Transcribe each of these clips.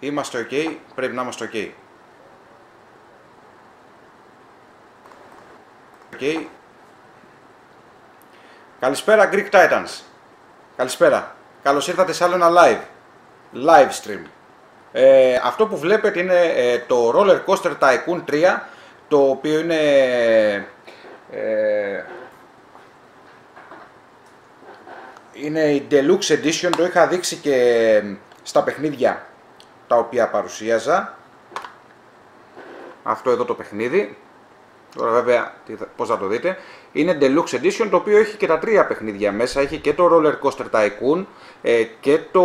Είμαστε ok. Πρέπει να είμαστε ok. Ok. Καλησπέρα Greek Titans. Καλησπέρα. Καλώς ήρθατε σε άλλο ένα live. Live stream. Ε, αυτό που βλέπετε είναι ε, το Roller Coaster Tycoon 3 το οποίο είναι ε, είναι η Deluxe Edition, το είχα δείξει και στα παιχνίδια τα οποία παρουσίαζα. Αυτό εδώ το παιχνίδι. Τώρα βέβαια πώς θα το δείτε. Είναι Deluxe Edition το οποίο έχει και τα τρία παιχνίδια μέσα. Έχει και το Roller Coaster Tycoon ε, και το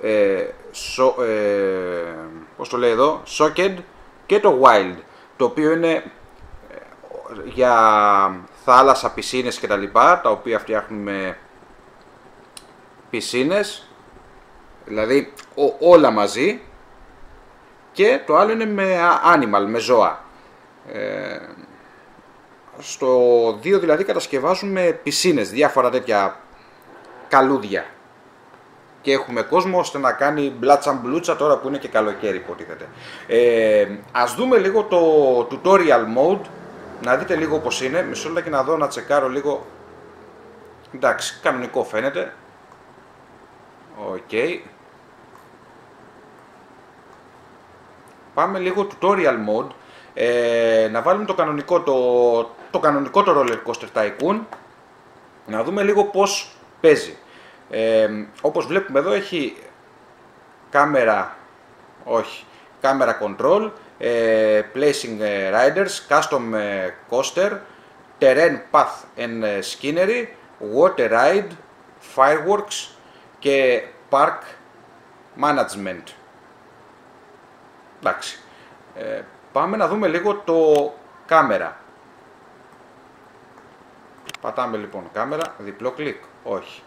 ε, so, ε, πώς το λέει εδώ Socket και το Wild το οποίο είναι ε, για θάλασσα, πισίνες και τα λοιπά, τα οποία φτιάχνουμε πισίνες, δηλαδή όλα μαζί και το άλλο είναι με animal, με ζώα. Ε, στο 2 δηλαδή κατασκευάζουμε πισίνες, διάφορα τέτοια καλούδια και έχουμε κόσμο ώστε να κάνει μπλάτσα μπλούτσα τώρα που είναι και καλοκαίρι υποτίθεται. Ε, ας δούμε λίγο το tutorial mode, να δείτε λίγο πως είναι, μισό λεπτό και να δω να τσεκάρω λίγο, εντάξει κανονικό φαίνεται, οκ. Πάμε λίγο tutorial mode, ε, να βάλουμε το κανονικό το, το κανονικό το roller coaster tycoon, να δούμε λίγο πως παίζει. Ε, όπως βλέπουμε εδώ έχει κάμερα, όχι, κάμερα control, ε, placing ε, riders, custom ε, coaster, terrain path and scenery, water ride, fireworks και park management. Εντάξει. πάμε να δούμε λίγο το κάμερα. Πατάμε λοιπόν κάμερα, διπλό κλικ, όχι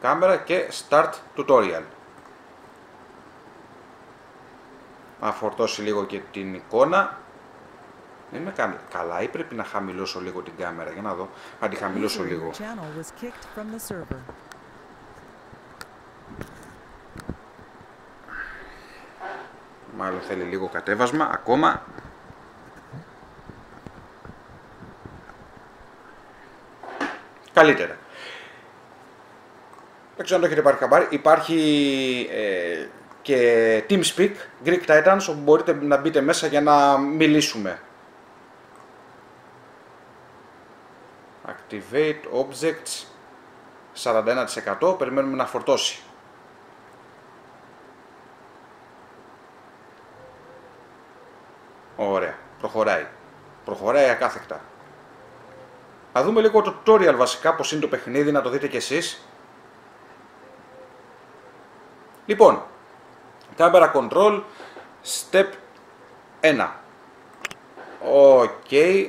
κάμερα και Start Tutorial. Να φορτώσει λίγο και την εικόνα. Δεν είμαι καλά ή πρέπει να χαμηλώσω λίγο την κάμερα. Για να δω. Να τη χαμηλώσω λίγο. Μάλλον θέλει λίγο κατέβασμα ακόμα. Καλύτερα. Δεν ξέρω αν το έχετε πάρει χαμπάρι. Υπάρχει ε, και TeamSpeak, Greek Titans, όπου μπορείτε να μπείτε μέσα για να μιλήσουμε. Activate Objects 41%, περιμένουμε να φορτώσει. Ωραία, προχωράει. Προχωράει ακάθεκτα. Θα δούμε λίγο το tutorial βασικά, πώς είναι το παιχνίδι, να το δείτε κι εσείς. Λοιπόν, camera control, step 1. Ok. Okay.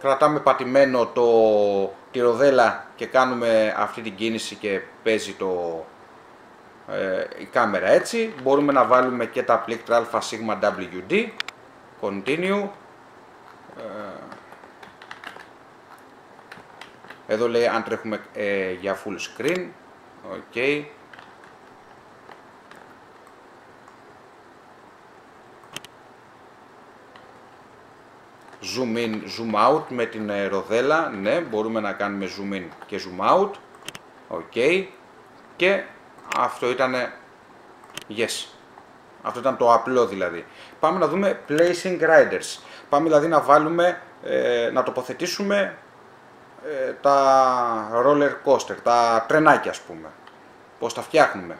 Κρατάμε πατημένο το, τη ροδέλα και κάνουμε αυτή την κίνηση και παίζει το, ε, η κάμερα έτσι. Μπορούμε να βάλουμε και τα πλήκτρα α σίγμα WD. Continue. Ε, εδώ λέει αν τρέχουμε ε, για full screen. ok Zoom in, zoom out με την ε, ροδέλα. Ναι, μπορούμε να κάνουμε zoom in και zoom out. ok Και αυτό ήταν yes. Αυτό ήταν το απλό δηλαδή. Πάμε να δούμε placing riders. Πάμε δηλαδή να βάλουμε, ε, να τοποθετήσουμε ε, τα roller coaster, τα τρενάκια ας πούμε. Πώς τα φτιάχνουμε.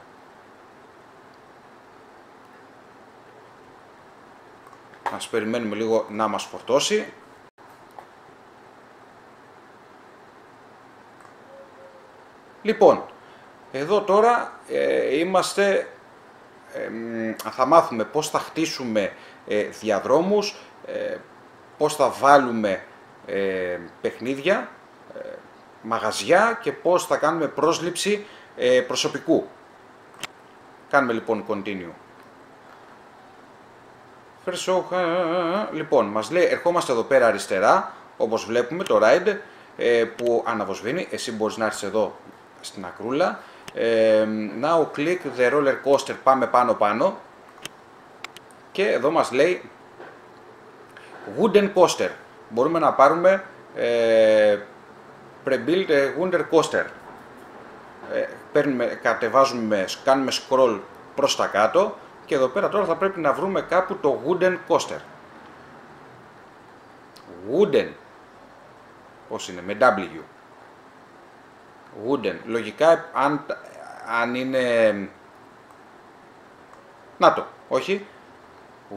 Ας περιμένουμε λίγο να μας φορτώσει. Λοιπόν, εδώ τώρα ε, είμαστε, θα μάθουμε πώς θα χτίσουμε ε, διαδρόμους, ε, πώς θα βάλουμε ε, παιχνίδια μαγαζιά και πώς θα κάνουμε πρόσληψη ε, προσωπικού. Κάνουμε λοιπόν continue. Λοιπόν, μας λέει, ερχόμαστε εδώ πέρα αριστερά, όπως βλέπουμε το ride, ε, που αναβοσβήνει. Εσύ μπορείς να έρθεις εδώ στην ακρούλα. Ε, now click the roller coaster, πάμε πάνω πάνω. Και εδώ μας λέει wooden coaster. Μπορούμε να πάρουμε ε, pre-built wooden coaster. Ε, παίρνουμε, κατεβάζουμε, κάνουμε scroll προς τα κάτω και εδώ πέρα τώρα θα πρέπει να βρούμε κάπου το wooden coaster. Wooden. Πώς είναι, με W. Wooden. Λογικά αν, αν είναι... Να το, όχι.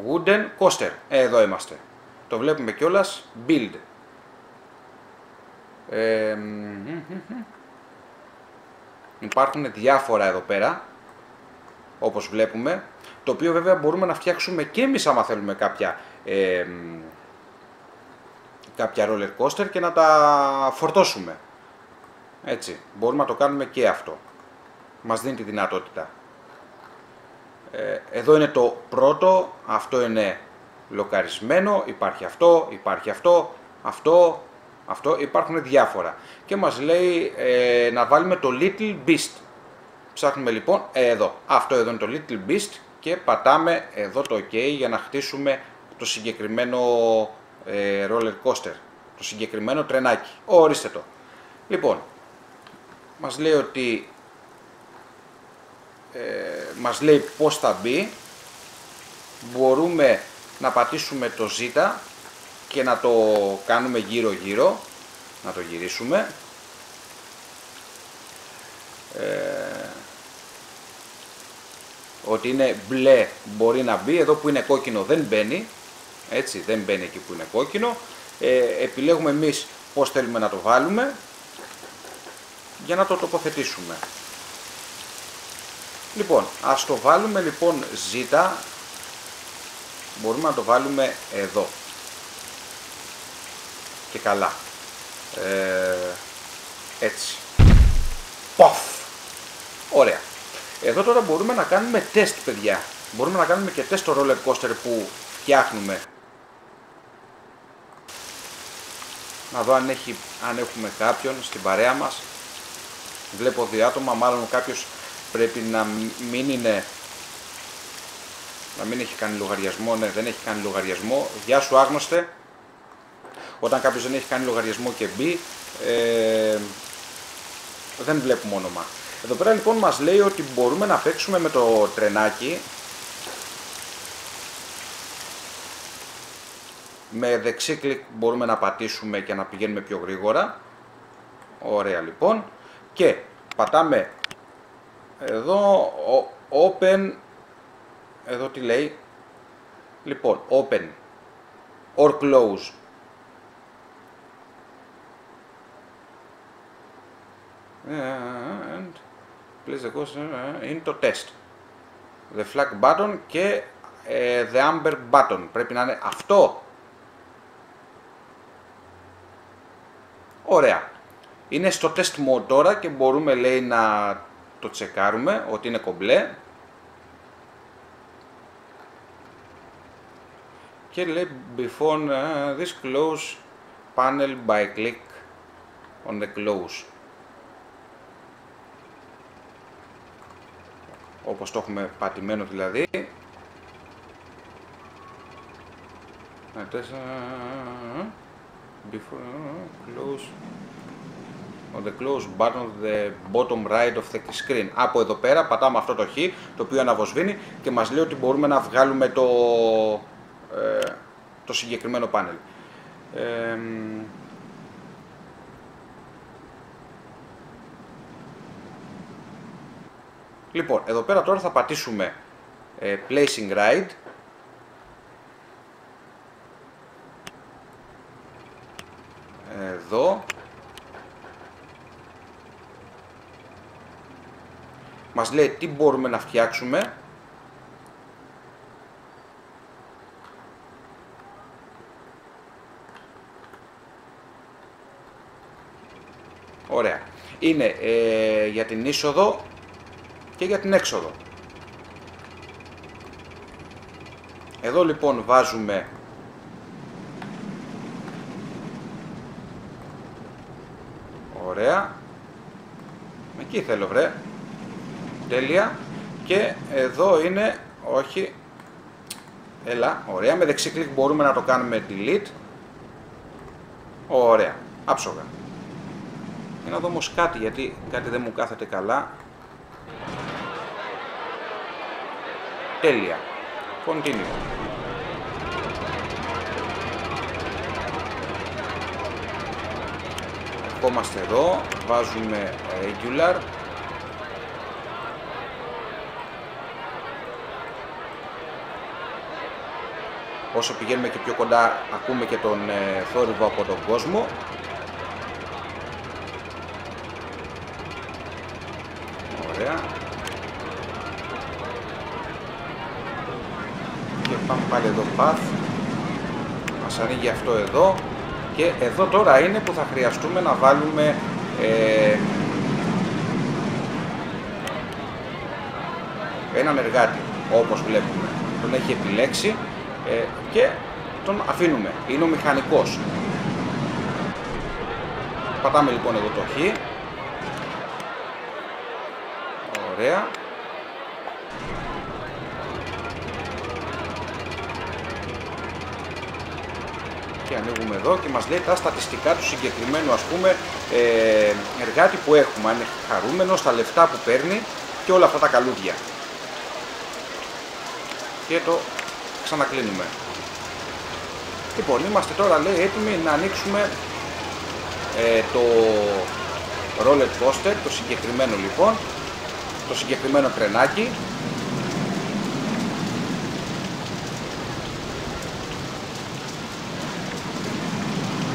Wooden coaster. Ε, εδώ είμαστε. Το βλέπουμε κιόλας. Build. Ε, υπάρχουν διάφορα εδώ πέρα. Όπως βλέπουμε. Το οποίο βέβαια μπορούμε να φτιάξουμε και εμείς άμα θέλουμε κάποια ε, κάποια roller coaster και να τα φορτώσουμε. Έτσι, μπορούμε να το κάνουμε και αυτό. Μας δίνει τη δυνατότητα. Ε, εδώ είναι το πρώτο, αυτό είναι λοκαρισμένο, υπάρχει αυτό, υπάρχει αυτό, αυτό, αυτό, υπάρχουν διάφορα. Και μας λέει ε, να βάλουμε το Little Beast. Ψάχνουμε λοιπόν εδώ, αυτό εδώ είναι το Little Beast και πατάμε εδώ το OK για να χτίσουμε το συγκεκριμένο ε, roller coaster, το συγκεκριμένο τρενάκι. Ορίστε το. Λοιπόν, μας λέει ότι ε, μας λέει πώς θα μπει. Μπορούμε να πατήσουμε το Z και να το κάνουμε γύρω γύρω, να το γυρίσουμε. Ε, ότι είναι μπλε μπορεί να μπει, εδώ που είναι κόκκινο δεν μπαίνει, έτσι δεν μπαίνει εκεί που είναι κόκκινο. Ε, επιλέγουμε εμείς πώς θέλουμε να το βάλουμε για να το τοποθετήσουμε. Λοιπόν, ας το βάλουμε λοιπόν Z, μπορούμε να το βάλουμε εδώ. Και καλά. Ε, έτσι. Ποφ! Ωραία. Εδώ τώρα μπορούμε να κάνουμε τεστ, παιδιά. Μπορούμε να κάνουμε και τεστ το roller coaster που φτιάχνουμε να δω αν, έχει, αν έχουμε κάποιον στην παρέα μας. Βλέπω δύο άτομα, μάλλον κάποιος πρέπει να μην είναι να μην έχει κάνει λογαριασμό, ναι δεν έχει κάνει λογαριασμό. Γεια σου άγνωστε. Όταν κάποιος δεν έχει κάνει λογαριασμό και μπει, ε, δεν βλέπουμε όνομα. Εδώ πέρα λοιπόν μας λέει ότι μπορούμε να παίξουμε με το τρενάκι Με δεξί κλικ μπορούμε να πατήσουμε και να πηγαίνουμε πιο γρήγορα. Ωραία λοιπόν. Και πατάμε εδώ open, εδώ τι λέει, λοιπόν open or close. And please the είναι το test. The flag button και ε, the amber button. Πρέπει να είναι αυτό Ωραία. Είναι στο test mode τώρα και μπορούμε λέει να το τσεκάρουμε ότι είναι κομπλέ. Και λέει before uh, this close panel by click on the close. Όπως το έχουμε πατημένο δηλαδή. before close on the close button the bottom right of the screen. Από εδώ πέρα πατάμε αυτό το χ το οποίο αναβοσβήνει και μας λέει ότι μπορούμε να βγάλουμε το, ε, το συγκεκριμένο πάνελ. Ε, λοιπόν, εδώ πέρα τώρα θα πατήσουμε ε, placing right εδώ μας λέει τι μπορούμε να φτιάξουμε; Ωραία. Είναι ε, για την είσοδο και για την έξοδο. Εδώ λοιπόν βάζουμε Ωραία. Εκεί θέλω βρε. Τέλεια. Και εδώ είναι, όχι, έλα, ωραία, με δεξί κλικ μπορούμε να το κάνουμε delete. Ωραία, άψογα. Για να δω όμως κάτι, γιατί κάτι δεν μου κάθεται καλά. Τέλεια. Continue. Ερχόμαστε εδώ, βάζουμε regular. Όσο πηγαίνουμε και πιο κοντά ακούμε και τον ε, θόρυβο από τον κόσμο. Ωραία. Και πάμε πάλι εδώ path. Μας ανοίγει αυτό εδώ. Και εδώ τώρα είναι που θα χρειαστούμε να βάλουμε ε, έναν εργάτη, όπως βλέπουμε. Τον έχει επιλέξει ε, και τον αφήνουμε. Είναι ο μηχανικός. Πατάμε λοιπόν εδώ το χ. Ωραία. και ανοίγουμε εδώ και μας λέει τα στατιστικά του συγκεκριμένου ας πούμε ε, εργάτη που έχουμε, αν είναι χαρούμενος, τα λεφτά που παίρνει και όλα αυτά τα καλούδια. Και το ξανακλίνουμε. Λοιπόν, είμαστε τώρα λέει έτοιμοι να ανοίξουμε ε, το roller coaster, το συγκεκριμένο λοιπόν, το συγκεκριμένο τρενάκι.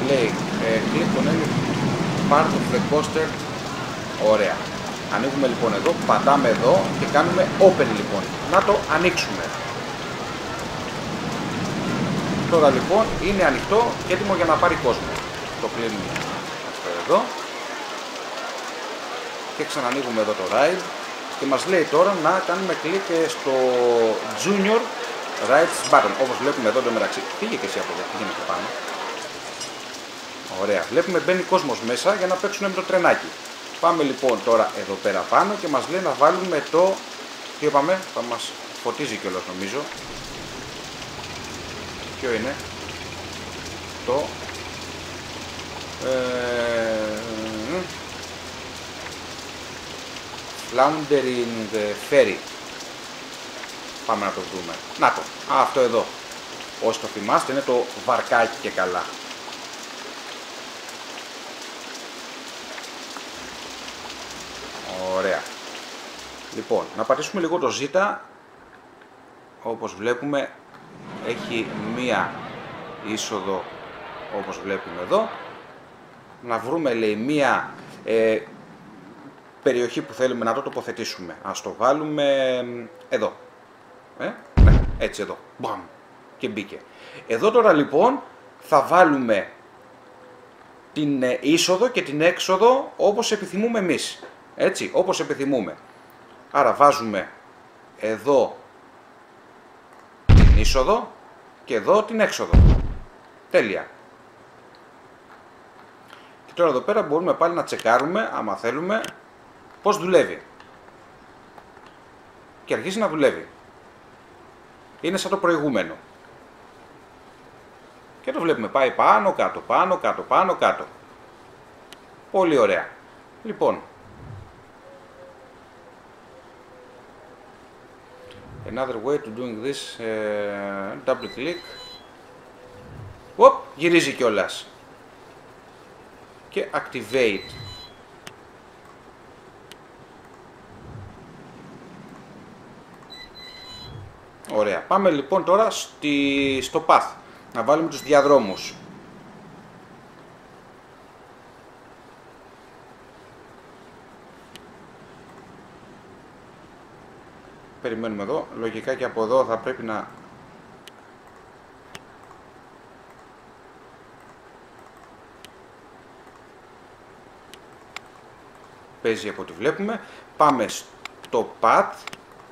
Λέει ε, click on any part of the coaster. Ωραία. Ανοίγουμε λοιπόν εδώ, πατάμε εδώ και κάνουμε open λοιπόν. Να το ανοίξουμε τώρα λοιπόν είναι ανοιχτό και έτοιμο για να πάρει κόσμο το κλείνουμε αυτό εδώ και ξανανοίγουμε εδώ το ride και μας λέει τώρα να κάνουμε κλικ στο junior rides button όπως βλέπουμε εδώ το μεταξύ φύγε και εσύ από εδώ, πήγαινε και πάνω Ωραία. Βλέπουμε μπαίνει κόσμος μέσα για να παίξουν με το τρενάκι. Πάμε λοιπόν τώρα εδώ πέρα πάνω και μας λέει να βάλουμε το... Τι είπαμε, θα μας φωτίζει κιόλας νομίζω. Ποιο είναι; Το... Ε... Floundering the Ferry. Πάμε να το δούμε. Να το. Α, αυτό εδώ. Όσοι το θυμάστε είναι το βαρκάκι και καλά. Ωραία. Λοιπόν, να πατήσουμε λίγο το Z. Όπως βλέπουμε έχει μία είσοδο όπως βλέπουμε εδώ. Να βρούμε λέει μία ε, περιοχή που θέλουμε να το τοποθετήσουμε. Ας το βάλουμε εδώ. Ε, ναι, έτσι εδώ. Μπαμ. Και μπήκε. Εδώ τώρα λοιπόν θα βάλουμε την ε, είσοδο και την έξοδο όπως επιθυμούμε εμείς. Έτσι, όπως επιθυμούμε. Άρα βάζουμε εδώ την είσοδο και εδώ την έξοδο. Τέλεια. Και τώρα εδώ πέρα μπορούμε πάλι να τσεκάρουμε, άμα θέλουμε, πώς δουλεύει. Και αρχίζει να δουλεύει. Είναι σαν το προηγούμενο. Και το βλέπουμε πάει πάνω, κάτω, πάνω, κάτω, πάνω, κάτω. Πολύ ωραία. Λοιπόν, another way to doing this uh, double click Οπ, γυρίζει κιόλας. και activate Ωραία. Πάμε λοιπόν τώρα στη, στο path. Να βάλουμε τους διαδρόμους. Περιμένουμε εδώ. Λογικά και από εδώ θα πρέπει να... Παίζει από ό,τι βλέπουμε. Πάμε στο path.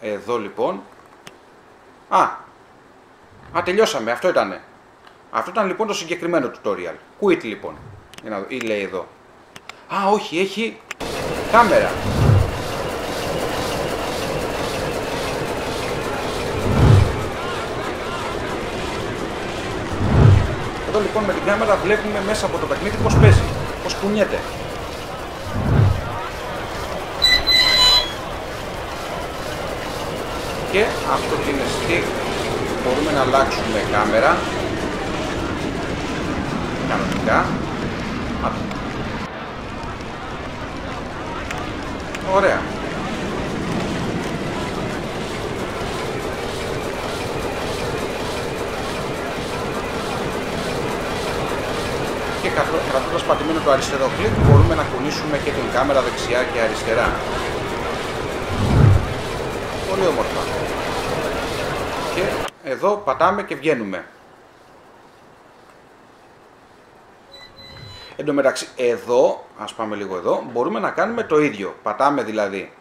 Εδώ λοιπόν. Α, α τελειώσαμε. Αυτό ήτανε. Αυτό ήταν λοιπόν το συγκεκριμένο tutorial. Quit λοιπόν. Ή λέει εδώ. Α, όχι, έχει κάμερα. Εδώ λοιπόν με την κάμερα βλέπουμε μέσα από το παιχνίδι πώς παίζει, πώς κουνιέται. Και αυτό είναι stick μπορούμε να αλλάξουμε κάμερα κανονικά Ωραία. Και κρατώντας πατημένο το αριστερό κλικ μπορούμε να κουνήσουμε και την κάμερα δεξιά και αριστερά. Πολύ όμορφα. Και εδώ πατάμε και βγαίνουμε. Εν τω μεταξύ, εδώ, ας πάμε λίγο εδώ, μπορούμε να κάνουμε το ίδιο. Πατάμε δηλαδή.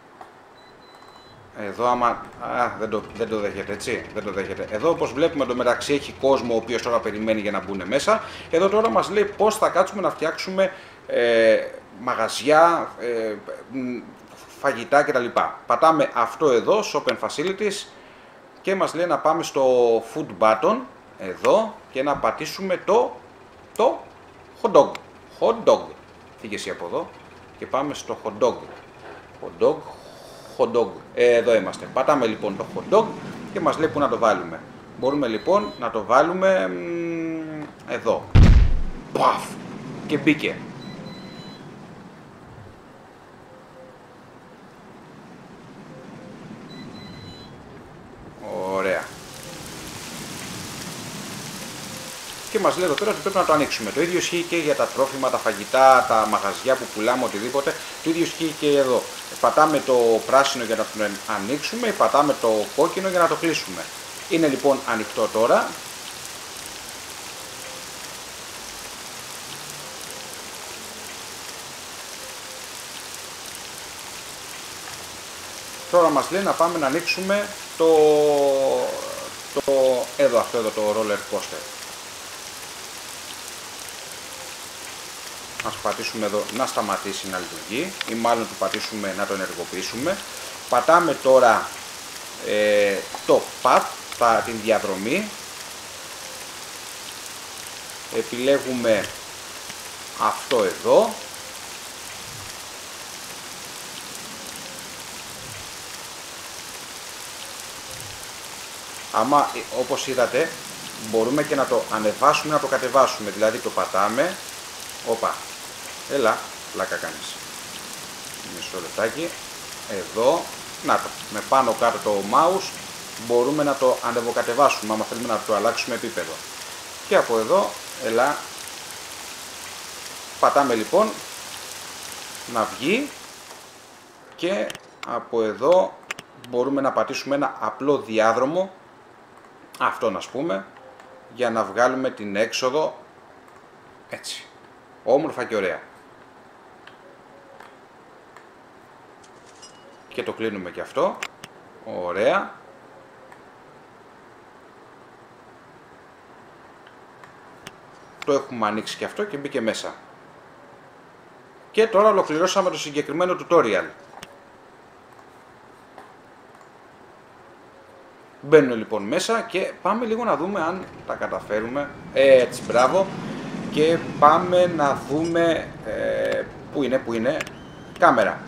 Εδώ άμα... Α, δεν το, δεν το δέχεται, έτσι. Δεν το δέχεται. Εδώ, όπως βλέπουμε, το μεταξύ έχει κόσμο ο οποίος τώρα περιμένει για να μπουν μέσα. Εδώ τώρα μας λέει πώς θα κάτσουμε να φτιάξουμε ε, μαγαζιά, ε, φαγητά κτλ. Πατάμε αυτό εδώ, Open Facilities, και μας λέει να πάμε στο Food Button, εδώ, και να πατήσουμε το, το hot dog hot dog. Φύγε εσύ από εδώ και πάμε στο hot dog. Hot dog, hot dog. Ε, εδώ είμαστε. Πατάμε λοιπόν το hot dog και μας λέει που να το βάλουμε. Μπορούμε λοιπόν να το βάλουμε εδώ. Παφ! Και μπήκε. και μας λέει εδώ πέρα ότι πρέπει να το ανοίξουμε. Το ίδιο ισχύει και για τα τρόφιμα, τα φαγητά, τα μαγαζιά που πουλάμε, οτιδήποτε. Το ίδιο ισχύει και εδώ. Πατάμε το πράσινο για να το ανοίξουμε, πατάμε το κόκκινο για να το κλείσουμε. Είναι λοιπόν ανοιχτό τώρα. Τώρα μας λέει να πάμε να ανοίξουμε το, το εδώ αυτό εδώ το roller coaster. Ας πατήσουμε εδώ να σταματήσει να λειτουργεί ή μάλλον του πατήσουμε να τον ενεργοποιήσουμε. Πατάμε τώρα ε, το path, τα, την διαδρομή. Επιλέγουμε αυτό εδώ. Άμα, ε, όπως είδατε, μπορούμε και να το ανεβάσουμε, να το κατεβάσουμε. Δηλαδή το πατάμε, όπα, Έλα, πλάκα κάνεις. Μισό λεπτάκι. Εδώ, να το, με πάνω κάτω το mouse μπορούμε να το ανεβοκατεβάσουμε άμα θέλουμε να το αλλάξουμε επίπεδο. Και από εδώ, έλα, πατάμε λοιπόν να βγει και από εδώ μπορούμε να πατήσουμε ένα απλό διάδρομο αυτό να πούμε για να βγάλουμε την έξοδο έτσι όμορφα και ωραία και το κλείνουμε και αυτό. Ωραία. Το έχουμε ανοίξει και αυτό και μπήκε μέσα. Και τώρα ολοκληρώσαμε το συγκεκριμένο tutorial. Μπαίνουμε λοιπόν μέσα και πάμε λίγο να δούμε αν τα καταφέρουμε. Έτσι, μπράβο. Και πάμε να δούμε ε, πού είναι, πού είναι. Κάμερα.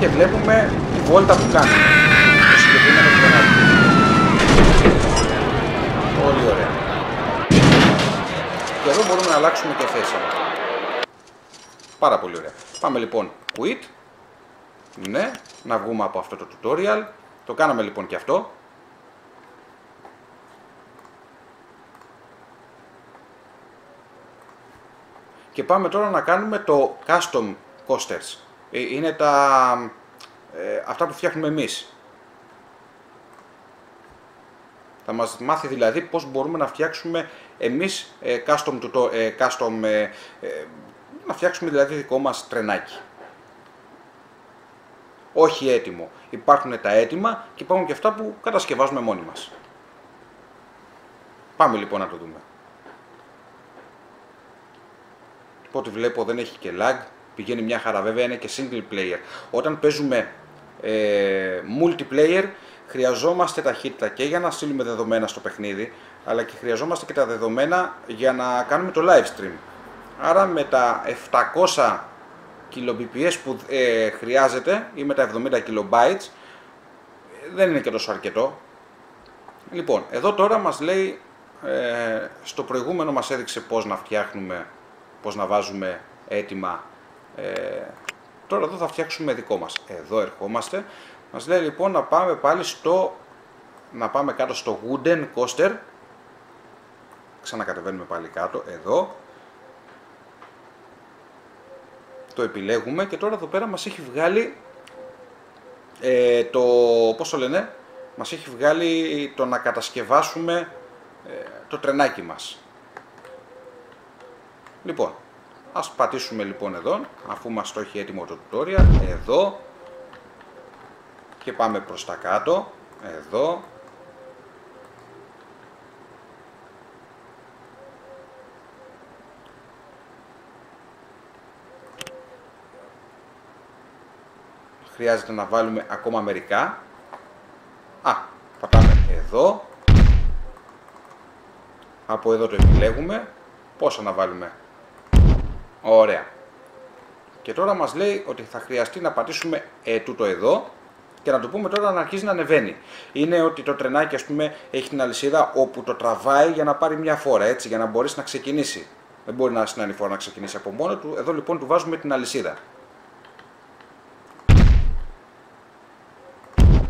και βλέπουμε τη βόλτα που κάνει το συγκεκριμένο φρενάκι. Πολύ ωραία. Και εδώ μπορούμε να αλλάξουμε και θέση. Πάρα πολύ ωραία. Πάμε λοιπόν quit. Ναι, να βγούμε από αυτό το tutorial. Το κάναμε λοιπόν και αυτό. Και πάμε τώρα να κάνουμε το custom coasters. Ε, είναι τα, ε, αυτά που φτιάχνουμε εμείς. Θα μας μάθει δηλαδή πώς μπορούμε να φτιάξουμε εμείς ε, custom, ε, custom ε, ε, να φτιάξουμε δηλαδή δικό μας τρενάκι. όχι έτοιμο. Υπάρχουν τα έτοιμα και υπάρχουν και αυτά που κατασκευάζουμε μόνοι μας. Πάμε λοιπόν να το δούμε. Από ό,τι βλέπω δεν έχει και lag, πηγαίνει μια χαρά βέβαια, είναι και single player. Όταν παίζουμε ε, multiplayer χρειαζόμαστε ταχύτητα και για να στείλουμε δεδομένα στο παιχνίδι, αλλά και χρειαζόμαστε και τα δεδομένα για να κάνουμε το live stream. Άρα με τα 700 kbps που ε, χρειάζεται ή με τα 70 KB δεν είναι και τόσο αρκετό. Λοιπόν, εδώ τώρα μας λέει, ε, στο προηγούμενο μας έδειξε πώς να φτιάχνουμε, πώς να βάζουμε έτοιμα. Ε, τώρα εδώ θα φτιάξουμε δικό μας. Εδώ ερχόμαστε. Μας λέει λοιπόν να πάμε πάλι στο, να πάμε κάτω στο Wooden Coaster. Ξανακατεβαίνουμε πάλι κάτω, εδώ. Το επιλέγουμε και τώρα εδώ πέρα μας έχει βγάλει ε, το, πώς το λένε, μας έχει βγάλει το να κατασκευάσουμε ε, το τρενάκι μας. Λοιπόν, ας πατήσουμε λοιπόν εδώ, αφού μας το έχει έτοιμο το tutorial, εδώ και πάμε προς τα κάτω, εδώ χρειάζεται να βάλουμε ακόμα μερικά. Α, πατάμε εδώ. Από εδώ το επιλέγουμε. Πόσα να βάλουμε; Ωραία. Και τώρα μας λέει ότι θα χρειαστεί να πατήσουμε ε, τούτο εδώ και να το πούμε τώρα να αρχίζει να ανεβαίνει. Είναι ότι το τρενάκι ας πούμε έχει την αλυσίδα όπου το τραβάει για να πάρει μια φόρα έτσι για να μπορέσει να ξεκινήσει. Δεν μπορεί να είναι φορά να ξεκινήσει από μόνο του. Εδώ λοιπόν του βάζουμε την αλυσίδα.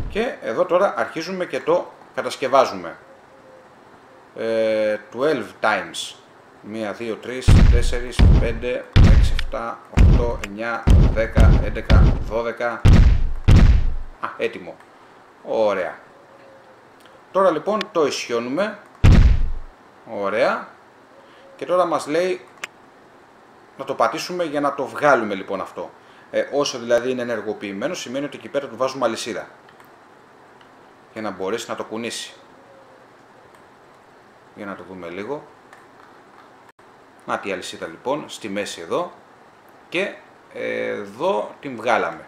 Και εδώ τώρα αρχίζουμε και το κατασκευάζουμε. 12 times. 1, 2, 3, 4, 5, 6, 7, 8, 9, 10, 11, 12. Α, έτοιμο. Ωραία. Τώρα λοιπόν το ισιώνουμε. Ωραία. Και τώρα μας λέει να το πατήσουμε για να το βγάλουμε λοιπόν αυτό. Ε, όσο δηλαδή είναι ενεργοποιημένο σημαίνει ότι εκεί πέρα του βάζουμε αλυσίδα για να μπορέσει να το κουνήσει. Για να το δούμε λίγο. Να τη αλυσίδα λοιπόν στη μέση εδώ και εδώ την βγάλαμε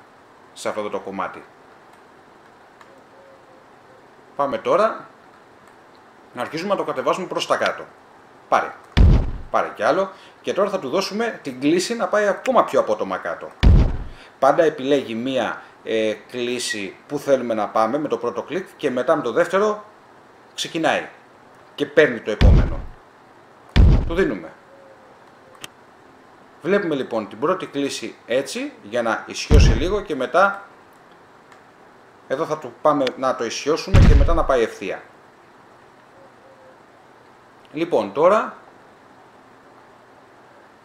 σε αυτό το κομμάτι. Πάμε τώρα να αρχίσουμε να το κατεβάσουμε προς τα κάτω. Πάρε. Πάρε κι άλλο. Και τώρα θα του δώσουμε την κλίση να πάει ακόμα πιο απότομα κάτω. Πάντα επιλέγει μία ε, κλίση που θέλουμε να πάμε με το πρώτο κλικ και μετά με το δεύτερο ξεκινάει και παίρνει το επόμενο. Το δίνουμε. Βλέπουμε λοιπόν την πρώτη κλίση έτσι για να ισιώσει λίγο και μετά εδώ θα το πάμε να το ισιώσουμε και μετά να πάει ευθεία. Λοιπόν τώρα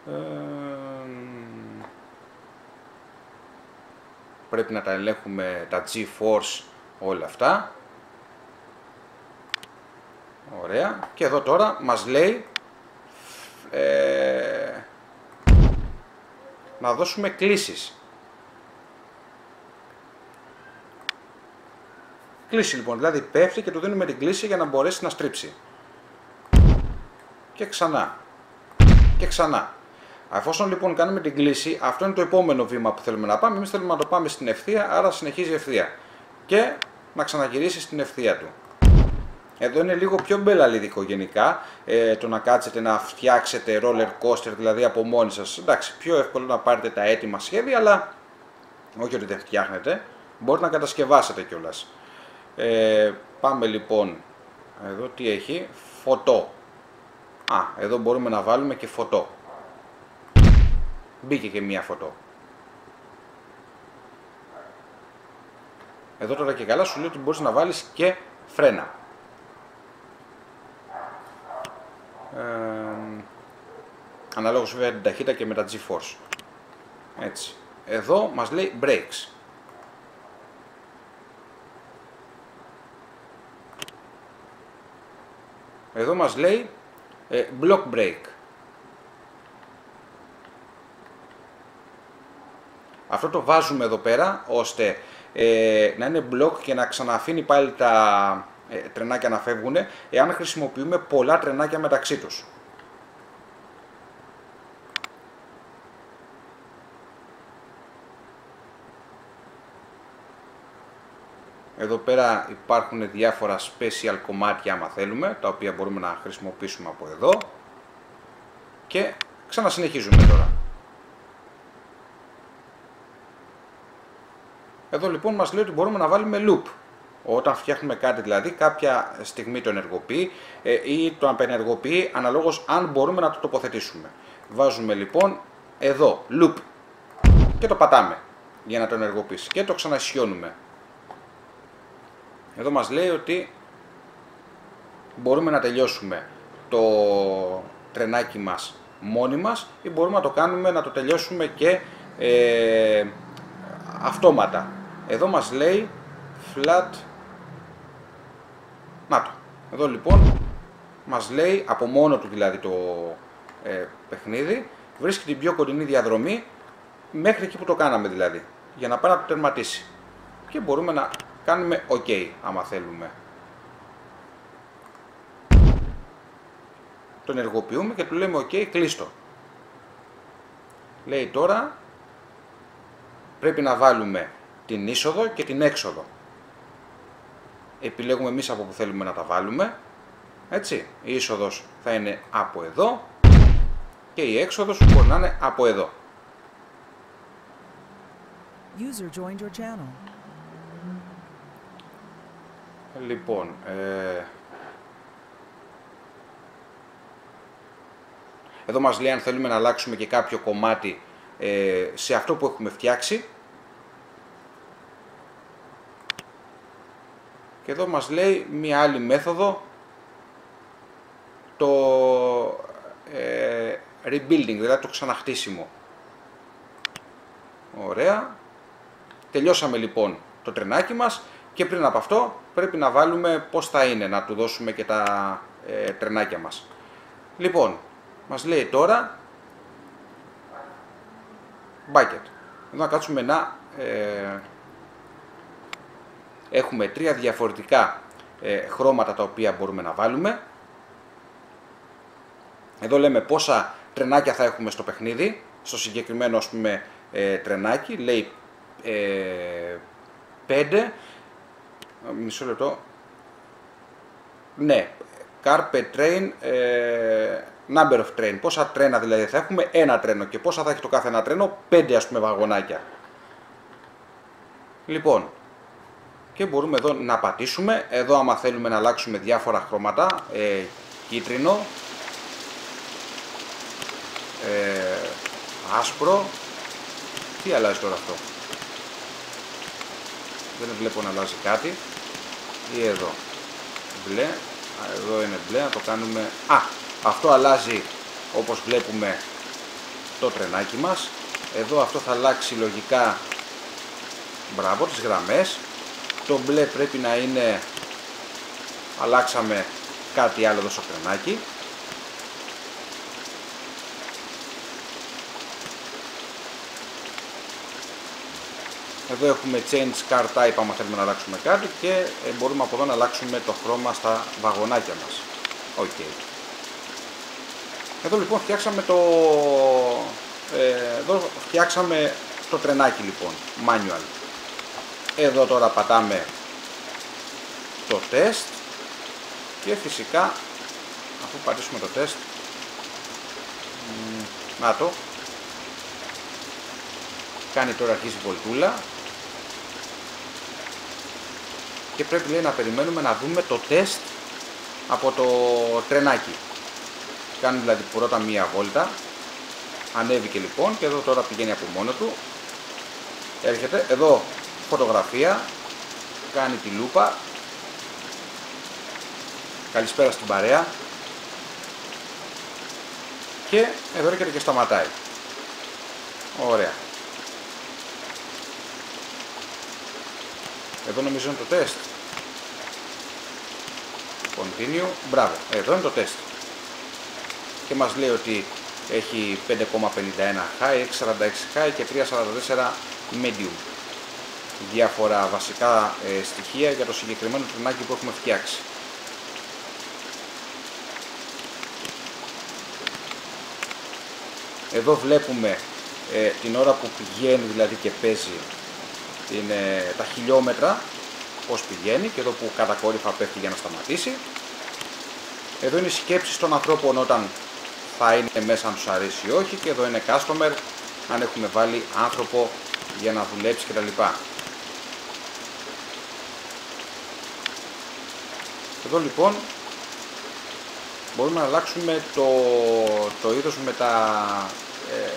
ε, πρέπει να τα ελέγχουμε τα G-Force όλα αυτά. Ωραία. Και εδώ τώρα μας λέει ε, να δώσουμε κλήσεις. Κλίση λοιπόν, δηλαδή πέφτει και του δίνουμε την κλίση για να μπορέσει να στρίψει. Και ξανά. Και ξανά. Αφόσον λοιπόν κάνουμε την κλίση, αυτό είναι το επόμενο βήμα που θέλουμε να πάμε. Εμείς θέλουμε να το πάμε στην ευθεία, άρα συνεχίζει ευθεία. Και να ξαναγυρίσει στην ευθεία του. Εδώ είναι λίγο πιο μπελαλίδικο γενικά ε, το να κάτσετε να φτιάξετε roller coaster δηλαδή από μόνοι σας. Εντάξει, πιο εύκολο να πάρετε τα έτοιμα σχέδια, αλλά όχι ότι δεν φτιάχνετε, μπορείτε να κατασκευάσετε κιόλας. Ε, πάμε λοιπόν, εδώ τι έχει, φωτό. Α, εδώ μπορούμε να βάλουμε και φωτό μπήκε και μία φωτό. Εδώ τώρα και καλά σου λέει ότι μπορείς να βάλεις και φρένα. Ε, αναλόγως βέβαια την ταχύτητα και με τα G-Force. Έτσι. Εδώ μας λέει brakes. Εδώ μας λέει ε, block brake. Αυτό το βάζουμε εδώ πέρα ώστε ε, να είναι μπλοκ και να ξαναφύνει πάλι τα ε, τρενάκια να φεύγουν εάν χρησιμοποιούμε πολλά τρενάκια μεταξύ τους. Εδώ πέρα υπάρχουν διάφορα special κομμάτια άμα θέλουμε, τα οποία μπορούμε να χρησιμοποιήσουμε από εδώ. Και ξανασυνεχίζουμε τώρα. Εδώ λοιπόν μας λέει ότι μπορούμε να βάλουμε loop. Όταν φτιάχνουμε κάτι δηλαδή, κάποια στιγμή το ενεργοποιεί ε, ή το απενεργοποιεί αναλόγως αν μπορούμε να το τοποθετήσουμε. Βάζουμε λοιπόν εδώ loop και το πατάμε για να το ενεργοποιήσει και το ξανασιώνουμε. Εδώ μας λέει ότι μπορούμε να τελειώσουμε το τρενάκι μας μόνοι μας ή μπορούμε να το κάνουμε να το τελειώσουμε και ε, αυτόματα. Εδώ μας λέει flat να το. Εδώ λοιπόν μας λέει από μόνο του δηλαδή το ε, παιχνίδι βρίσκει την πιο κοντινή διαδρομή μέχρι εκεί που το κάναμε δηλαδή για να πάει να το τερματίσει και μπορούμε να κάνουμε OK άμα θέλουμε. Τον ενεργοποιούμε και του λέμε OK, κλείστο. Λέει τώρα πρέπει να βάλουμε την είσοδο και την έξοδο. Επιλέγουμε εμείς από που θέλουμε να τα βάλουμε. Έτσι, η είσοδος θα είναι από εδώ και η έξοδος μπορεί να είναι από εδώ. User joined your channel. Λοιπόν, ε... εδώ μας λέει αν θέλουμε να αλλάξουμε και κάποιο κομμάτι ε, σε αυτό που έχουμε φτιάξει. Και εδώ μας λέει μία άλλη μέθοδο, το ε, rebuilding, δηλαδή το ξαναχτίσιμο. Ωραία. Τελειώσαμε λοιπόν το τρενάκι μας και πριν από αυτό πρέπει να βάλουμε πώς θα είναι, να του δώσουμε και τα ε, τρενάκια μας. Λοιπόν, μας λέει τώρα bucket. Εδώ να κάτσουμε να ε, έχουμε τρία διαφορετικά ε, χρώματα τα οποία μπορούμε να βάλουμε. Εδώ λέμε πόσα τρενάκια θα έχουμε στο παιχνίδι, στο συγκεκριμένο ας πούμε ε, τρενάκι, λέει ε, 5 Μισό λεπτό. Ναι, Carpet Train, ε, number of train. Πόσα τρένα δηλαδή θα έχουμε, ένα τρένο. Και πόσα θα έχει το κάθε ένα τρένο, πέντε ας πούμε βαγονάκια. Λοιπόν, και μπορούμε εδώ να πατήσουμε. Εδώ άμα θέλουμε να αλλάξουμε διάφορα χρώματα, ε, κίτρινο, ε, άσπρο. Τι αλλάζει τώρα αυτό; Δεν βλέπω να αλλάζει κάτι. Ή εδώ; Μπλε. Εδώ είναι μπλε. Να το κάνουμε. Α αυτό αλλάζει όπως βλέπουμε το τρενάκι μας. Εδώ αυτό θα αλλάξει λογικά. Μπράβο τις γραμμές το μπλε πρέπει να είναι αλλάξαμε κάτι άλλο εδώ στο τρενάκι Εδώ έχουμε change car type άμα θέλουμε να αλλάξουμε κάτι και ε, μπορούμε από εδώ να αλλάξουμε το χρώμα στα βαγονάκια μας. Okay. Εδώ λοιπόν φτιάξαμε το, ε, εδώ φτιάξαμε το τρενάκι λοιπόν, manual. Εδώ τώρα πατάμε το test και φυσικά αφού πατήσουμε το test να το κάνει τώρα αρχίζει η βολτούλα και πρέπει λέει να περιμένουμε να δούμε το τεστ από το τρενάκι. Κάνει δηλαδή πρώτα μία βόλτα, ανέβηκε λοιπόν και εδώ τώρα πηγαίνει από μόνο του. Έρχεται, εδώ φωτογραφία, κάνει τη λούπα. Καλησπέρα στην παρέα. Και εδώ έρχεται και σταματάει. Ωραία. Εδώ νομίζω είναι το τεστ. Continue. Μπράβο. Εδώ είναι το τεστ. Και μας λέει ότι έχει 5,51 high, 646 high και 344 medium. Διάφορα βασικά ε, στοιχεία για το συγκεκριμένο τρενάκι που έχουμε φτιάξει. Εδώ βλέπουμε ε, την ώρα που πηγαίνει δηλαδή και παίζει την, ε, τα χιλιόμετρα πώς πηγαίνει και εδώ που κατακόρυφα πέφτει για να σταματήσει. Εδώ είναι οι σκέψεις των ανθρώπων όταν θα είναι μέσα αν τους αρέσει ή όχι και εδώ είναι customer αν έχουμε βάλει άνθρωπο για να δουλέψει κτλ. Εδώ λοιπόν μπορούμε να αλλάξουμε το, το είδος με τα ε,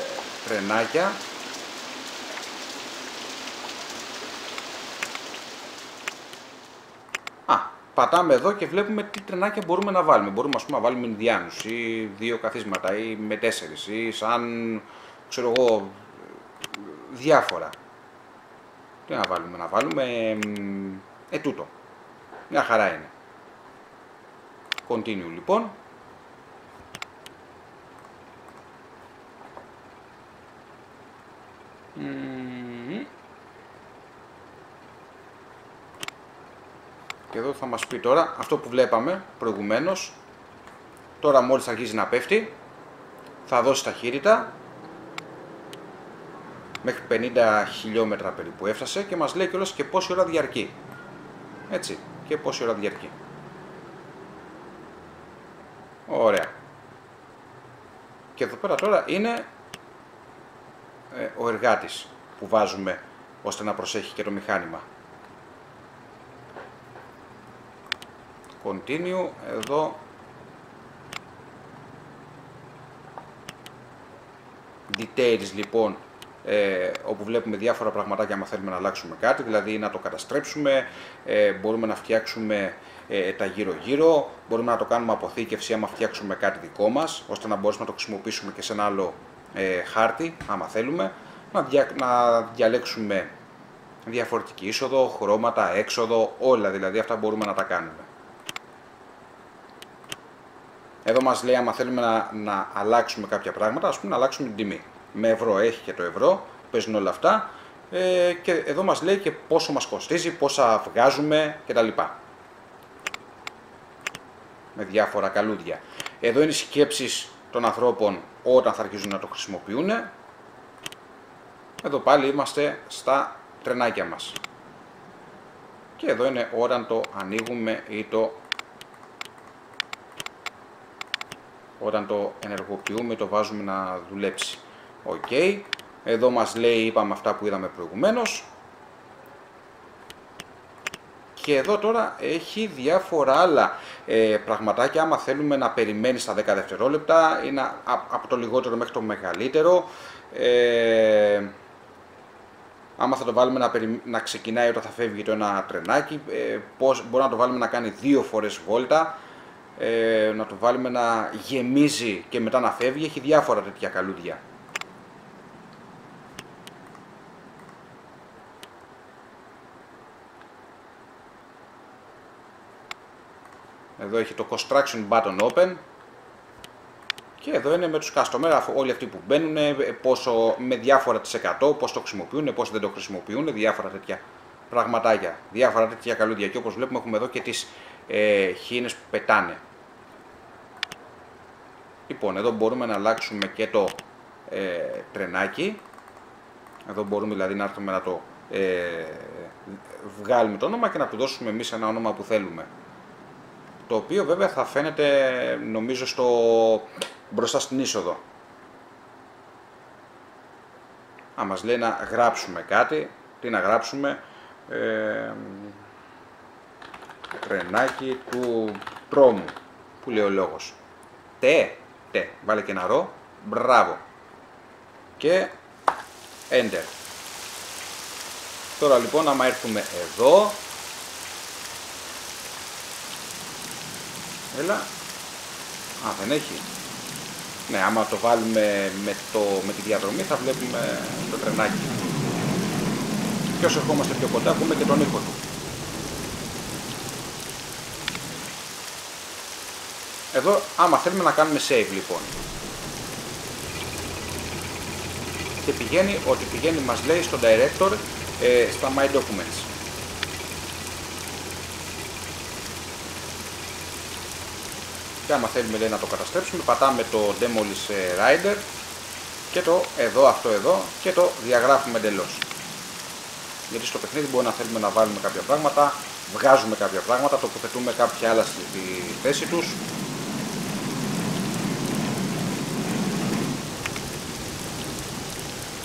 τρενάκια Α, πατάμε εδώ και βλέπουμε τι τρενάκια μπορούμε να βάλουμε. Μπορούμε ας πούμε, να βάλουμε Ινδιάνους ή δύο καθίσματα ή με τέσσερις ή σαν, ξέρω εγώ, διάφορα. Τι να βάλουμε, να βάλουμε, ε, τούτο. Μια χαρά είναι. Continue λοιπόν. Και εδώ θα μας πει τώρα αυτό που βλέπαμε προηγουμένως. Τώρα μόλις αρχίζει να πέφτει, θα δώσει ταχύτητα. Μέχρι 50 χιλιόμετρα περίπου έφτασε και μας λέει κιόλας και πόση ώρα διαρκεί. Έτσι, και πόση ώρα διαρκεί. Ωραία. Και εδώ πέρα τώρα είναι ε, ο εργάτης που βάζουμε ώστε να προσέχει και το μηχάνημα. Continue, εδώ Details λοιπόν ε, όπου βλέπουμε διάφορα πραγματάκια αν θέλουμε να αλλάξουμε κάτι, δηλαδή να το καταστρέψουμε, ε, μπορούμε να φτιάξουμε ε, τα γύρω-γύρω, μπορούμε να το κάνουμε αποθήκευση άμα φτιάξουμε κάτι δικό μας, ώστε να μπορούμε να το χρησιμοποιήσουμε και σε ένα άλλο ε, χάρτη, άμα θέλουμε, να, δια, να διαλέξουμε διαφορετική είσοδο, χρώματα, έξοδο, όλα δηλαδή αυτά μπορούμε να τα κάνουμε. Εδώ μας λέει άμα θέλουμε να, να αλλάξουμε κάποια πράγματα, ας πούμε να αλλάξουμε την τιμή. Με ευρώ έχει και το ευρώ, παίζουν όλα αυτά ε, και εδώ μας λέει και πόσο μας κοστίζει, πόσα βγάζουμε κτλ. Με διάφορα καλούδια. Εδώ είναι οι σκέψεις των ανθρώπων όταν θα αρχίζουν να το χρησιμοποιούν. Εδώ πάλι είμαστε στα τρενάκια μας. Και εδώ είναι όταν το ανοίγουμε ή το όταν το ενεργοποιούμε το βάζουμε να δουλέψει. Οκ. Εδώ μας λέει, είπαμε αυτά που είδαμε προηγουμένως. Και εδώ τώρα έχει διάφορα άλλα ε, πραγματάκια, άμα θέλουμε να περιμένεις στα 10 δευτερόλεπτα, είναι από το λιγότερο μέχρι το μεγαλύτερο. Ε, άμα θα το βάλουμε να, να ξεκινάει όταν θα φεύγει το ένα τρενάκι, ε, πώς μπορεί να το βάλουμε να κάνει δύο φορές βόλτα, ε, να το βάλουμε να γεμίζει και μετά να φεύγει, έχει διάφορα τέτοια καλούδια. Εδώ έχει το construction button open και εδώ είναι με τους customer, όλοι αυτοί που μπαίνουν, ε, πόσο, με διάφορα τις 100, πώς το χρησιμοποιούν, πώς δεν το χρησιμοποιούν, διάφορα τέτοια πραγματάκια, διάφορα τέτοια καλούδια. Και όπως βλέπουμε έχουμε εδώ και τις ε, χήνες που πετάνε. Λοιπόν, εδώ μπορούμε να αλλάξουμε και το ε, τρενάκι. Εδώ μπορούμε δηλαδή να έρθουμε να το ε, βγάλουμε το όνομα και να του δώσουμε εμείς ένα όνομα που θέλουμε. Το οποίο βέβαια θα φαίνεται νομίζω στο μπροστά στην είσοδο. Αν μας λέει να γράψουμε κάτι, τι να γράψουμε, ε, τρενάκι του τρόμου, που λέει ο λόγος. Τε, τε, βάλε και ένα ρο, μπράβο. Και enter. Τώρα λοιπόν άμα έρθουμε εδώ, έλα, α δεν έχει, ναι, άμα το βάλουμε με, το, με τη διαδρομή θα βλέπουμε το τρενάκι. Και όσο ερχόμαστε πιο κοντά ακούμε και τον ήχο του. Εδώ άμα θέλουμε να κάνουμε save λοιπόν. Και πηγαίνει, ότι πηγαίνει μας λέει στο director ε, στα My Documents. Και άμα θέλουμε λέει, να το καταστρέψουμε, πατάμε το Demolish Rider και το εδώ, αυτό εδώ και το διαγράφουμε εντελώς. Γιατί στο παιχνίδι μπορεί να θέλουμε να βάλουμε κάποια πράγματα, βγάζουμε κάποια πράγματα, τοποθετούμε κάποια άλλα στη θέση τους.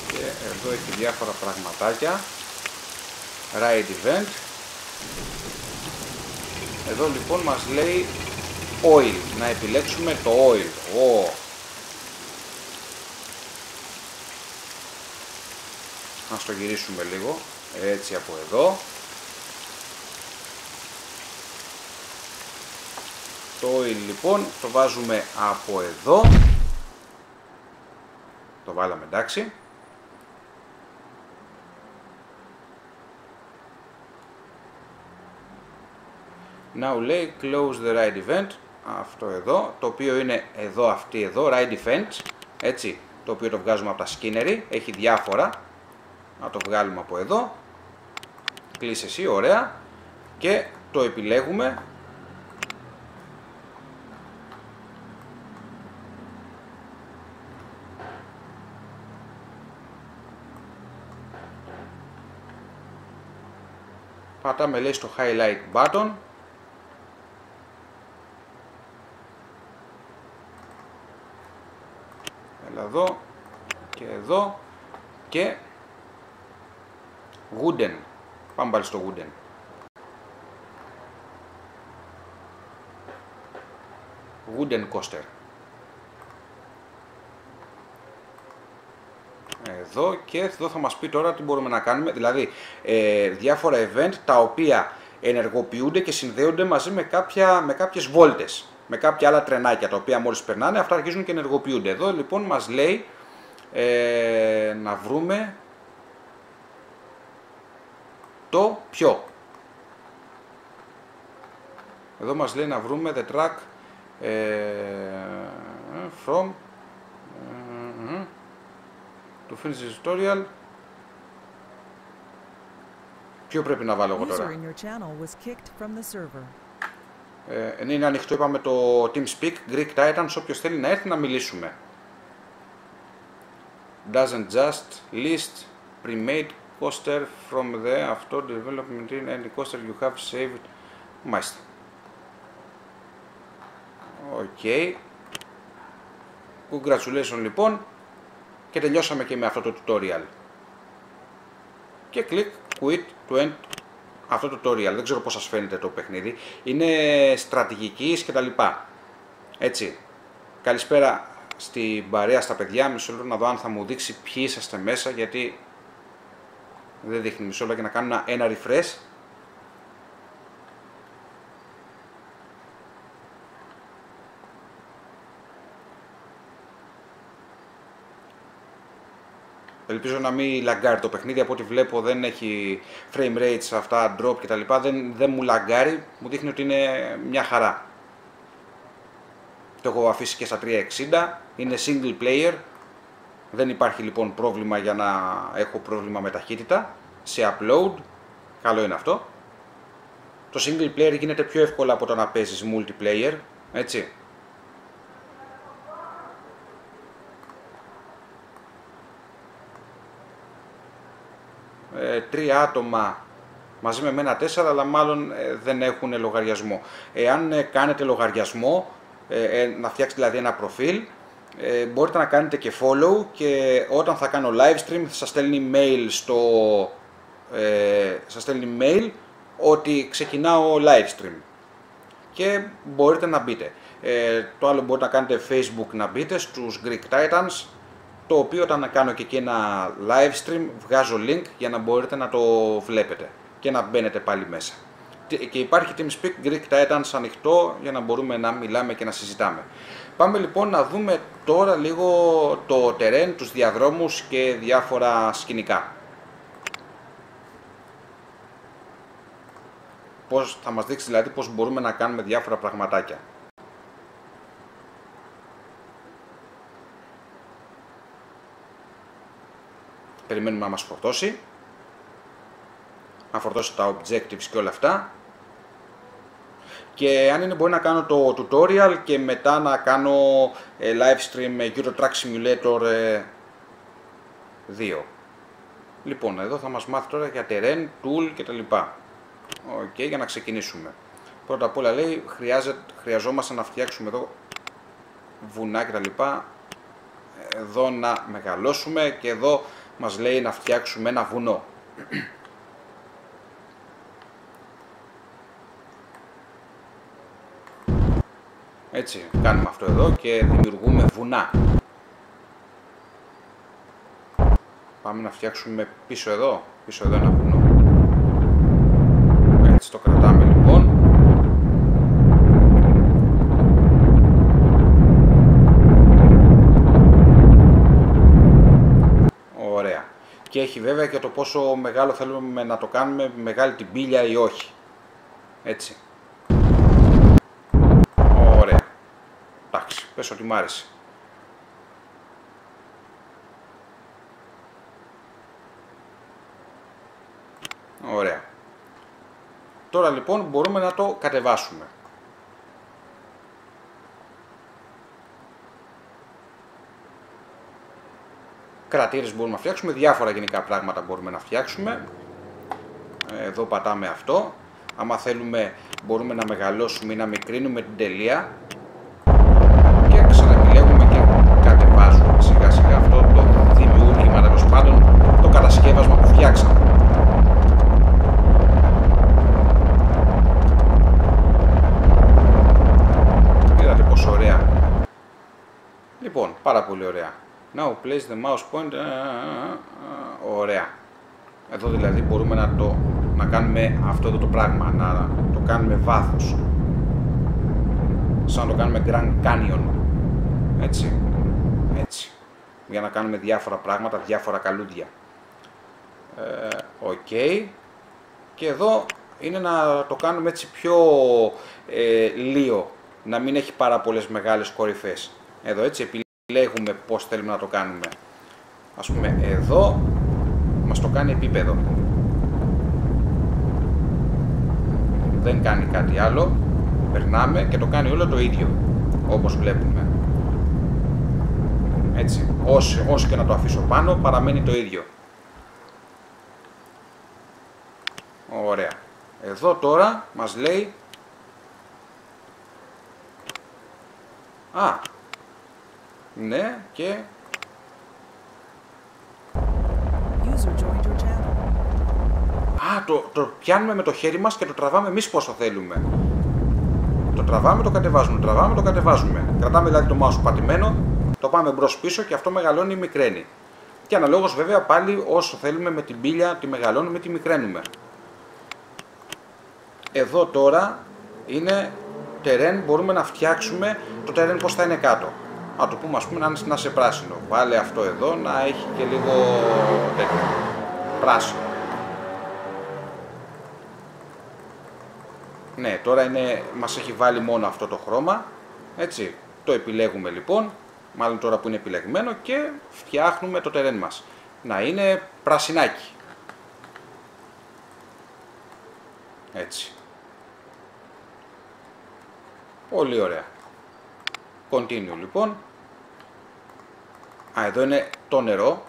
Και εδώ έχει διάφορα πραγματάκια. Ride Event. Εδώ λοιπόν μας λέει Oil. Να επιλέξουμε το Oil. Oh. Να το γυρίσουμε λίγο. Έτσι από εδώ. Το oil λοιπόν το βάζουμε από εδώ. Το βάλαμε εντάξει. Now λέει close the ride event. Αυτό εδώ, το οποίο είναι εδώ αυτή εδώ, ride event. Έτσι, το οποίο το βγάζουμε από τα skinnery. Έχει διάφορα. Να το βγάλουμε από εδώ. Κλείσε εσύ, ωραία. Και το επιλέγουμε πατάμε λέει στο highlight button έλα εδώ και εδώ και wooden. Πάμε πάλι στο wooden. Wooden coaster. Εδώ και εδώ θα μας πει τώρα τι μπορούμε να κάνουμε, δηλαδή ε, διάφορα event τα οποία ενεργοποιούνται και συνδέονται μαζί με, κάποια, με κάποιες βόλτες, με κάποια άλλα τρενάκια τα οποία μόλις περνάνε, αυτά αρχίζουν και ενεργοποιούνται. Εδώ λοιπόν μας λέει ε, να βρούμε το ποιο. Εδώ μας λέει να βρούμε the track ε, from to finish the tutorial. Ποιο πρέπει να βάλω εγώ τώρα; Ε, είναι ανοιχτό, είπαμε το TeamSpeak, Greek Titans, όποιος θέλει να έρθει να μιλήσουμε. Doesn't just list pre-made coaster from the actual development and any coaster you have saved. Μάλιστα. Ok. Okay. Congratulations λοιπόν και τελειώσαμε και με αυτό το tutorial. Και click quit to end αυτό το tutorial. Δεν ξέρω πώς σας φαίνεται το παιχνίδι. Είναι στρατηγικής και τα λοιπά. Έτσι. Καλησπέρα στην παρέα στα παιδιά. Μισό λεπτό να δω αν θα μου δείξει ποιοι είσαστε μέσα γιατί δεν δείχνει μισό λεπτό και να κάνω ένα refresh. Ελπίζω να μην λαγκάρει το παιχνίδι, από ό,τι βλέπω δεν έχει frame rates αυτά, drop κτλ. Δεν, δεν μου λαγκάρει, μου δείχνει ότι είναι μια χαρά. Το έχω αφήσει και στα 360, είναι single player, δεν υπάρχει λοιπόν πρόβλημα για να έχω πρόβλημα με ταχύτητα σε upload, καλό είναι αυτό. Το single player γίνεται πιο εύκολα από το να παίζεις multiplayer, έτσι. Ε, τρία άτομα μαζί με μένα τέσσερα, αλλά μάλλον ε, δεν έχουν λογαριασμό. Εάν ε, κάνετε λογαριασμό, να φτιάξετε δηλαδή ένα προφίλ, μπορείτε να κάνετε και follow και όταν θα κάνω live stream θα σας στέλνει mail στο σας στέλνει mail ότι ξεκινάω live stream και μπορείτε να μπείτε. το άλλο μπορείτε να κάνετε facebook να μπείτε στους Greek Titans το οποίο όταν κάνω και εκεί ένα live stream βγάζω link για να μπορείτε να το βλέπετε και να μπαίνετε πάλι μέσα. Και υπάρχει TeamSpeak Greek Titans ανοιχτό για να μπορούμε να μιλάμε και να συζητάμε. Πάμε λοιπόν να δούμε τώρα λίγο το terrain, τους διαδρόμους και διάφορα σκηνικά. Πώς θα μας δείξει δηλαδή πώς μπορούμε να κάνουμε διάφορα πραγματάκια. Περιμένουμε να μας φορτώσει. να φορτώσω τα objectives και όλα αυτά. Και αν είναι μπορεί να κάνω το tutorial και μετά να κάνω ε, live stream Euro Truck Simulator 2. Λοιπόν, εδώ θα μας μάθει τώρα για terrain, tool και τα λοιπά. Οκ, για να ξεκινήσουμε. Πρώτα απ' όλα λέει, χρειάζεται, χρειαζόμαστε να φτιάξουμε εδώ βουνά και τα λοιπά. Εδώ να μεγαλώσουμε και εδώ μας λέει να φτιάξουμε ένα βουνό. Έτσι, κάνουμε αυτό εδώ και δημιουργούμε βουνά. Πάμε να φτιάξουμε πίσω εδώ, πίσω εδώ ένα βουνό. Έτσι το κρατάμε λοιπόν. Ωραία. Και έχει βέβαια και το πόσο μεγάλο θέλουμε να το κάνουμε, μεγάλη την πύλια ή όχι. Έτσι. Ωραία. Εντάξει, πες ότι μ' άρεσε. Ωραία. Τώρα λοιπόν μπορούμε να το κατεβάσουμε. Κρατήρες μπορούμε να φτιάξουμε, διάφορα γενικά πράγματα μπορούμε να φτιάξουμε. Εδώ πατάμε αυτό. Άμα θέλουμε μπορούμε να μεγαλώσουμε ή να μικρύνουμε την τελεία. Και ξαναεπιλέγουμε και κατεβάζουμε σιγά σιγά αυτό το δημιούργημα τέλο πάντων, το κατασκεύασμα που φτιάξαμε. Λοιπόν, πάρα πολύ ωραία. Now place the mouse point. Ωραία. Εδώ δηλαδή μπορούμε να, το, να κάνουμε αυτό εδώ το πράγμα, να το κάνουμε βάθος. Σαν να το κάνουμε Grand Canyon. Έτσι. Έτσι. Για να κάνουμε διάφορα πράγματα, διάφορα καλούδια. Ε, ok. Okay. Και εδώ είναι να το κάνουμε έτσι πιο ε, λίο. Να μην έχει πάρα πολλές μεγάλες κορυφές. Εδώ έτσι επιλέγουμε πώς θέλουμε να το κάνουμε. Ας πούμε εδώ μας το κάνει επίπεδο. Δεν κάνει κάτι άλλο. Περνάμε και το κάνει όλο το ίδιο. Όπως βλέπουμε. Έτσι. Όσο, όσο και να το αφήσω πάνω παραμένει το ίδιο. Ωραία. Εδώ τώρα μας λέει Α, ναι, και... Α, το, το πιάνουμε με το χέρι μας και το τραβάμε εμείς πόσο θέλουμε. Το τραβάμε, το κατεβάζουμε, το τραβάμε, το κατεβάζουμε. Κρατάμε δηλαδή το mouse πατημένο, το πάμε μπρος πίσω και αυτό μεγαλώνει ή μικραίνει. Και αναλόγως βέβαια πάλι όσο θέλουμε με την πύλια τη μεγαλώνουμε, τη μικραίνουμε. Εδώ τώρα είναι terrain, μπορούμε να φτιάξουμε το terrain πώς θα είναι κάτω να το πούμε ας πούμε να είναι σε πράσινο. Βάλε αυτό εδώ να έχει και λίγο τέτοιο, πράσινο. Ναι, τώρα είναι, μας έχει βάλει μόνο αυτό το χρώμα, έτσι. Το επιλέγουμε λοιπόν, μάλλον τώρα που είναι επιλεγμένο και φτιάχνουμε το τερέν μας. Να είναι πρασινάκι. Έτσι. Πολύ ωραία. Continue λοιπόν. Α, εδώ είναι το νερό.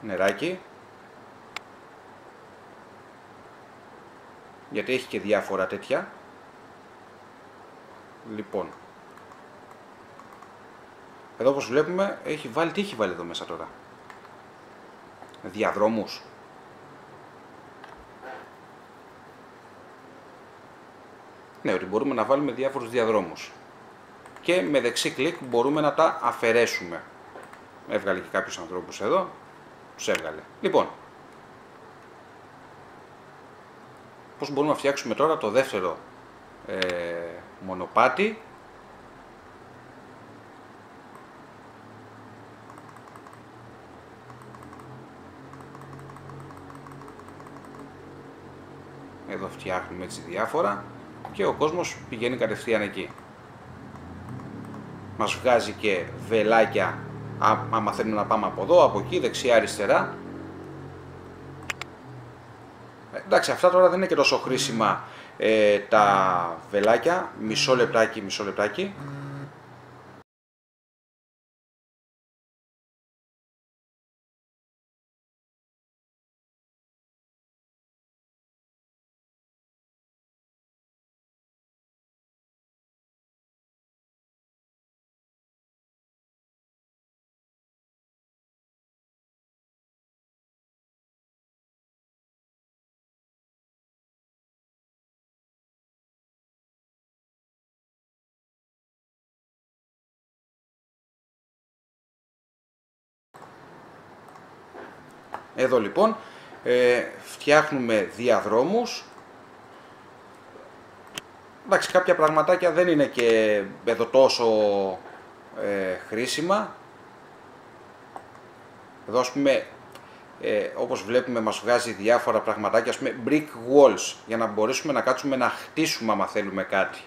Νεράκι. Γιατί έχει και διάφορα τέτοια. Λοιπόν. Εδώ όπως βλέπουμε έχει βάλει, τι έχει βάλει εδώ μέσα τώρα; Διαδρόμους. Ναι, ότι μπορούμε να βάλουμε διάφορους διαδρόμους. Και με δεξί κλικ μπορούμε να τα αφαιρέσουμε. Έβγαλε και κάποιους ανθρώπους εδώ, τους έβγαλε. Λοιπόν, πώς μπορούμε να φτιάξουμε τώρα το δεύτερο ε, μονοπάτι. Εδώ φτιάχνουμε έτσι διάφορα και ο κόσμος πηγαίνει κατευθείαν εκεί. Μας βγάζει και βελάκια άμα θέλουμε να πάμε από εδώ, από εκεί, δεξιά, αριστερά. Ε, εντάξει, αυτά τώρα δεν είναι και τόσο χρήσιμα ε, τα βελάκια. Μισό λεπτάκι, μισό λεπτάκι. Εδώ λοιπόν ε, φτιάχνουμε διαδρόμους. Εντάξει, κάποια πραγματάκια δεν είναι και εδώ τόσο ε, χρήσιμα. Εδώ ας πούμε, ε, όπως βλέπουμε μας βγάζει διάφορα πραγματάκια, ας πούμε brick walls, για να μπορέσουμε να κάτσουμε να χτίσουμε άμα θέλουμε κάτι.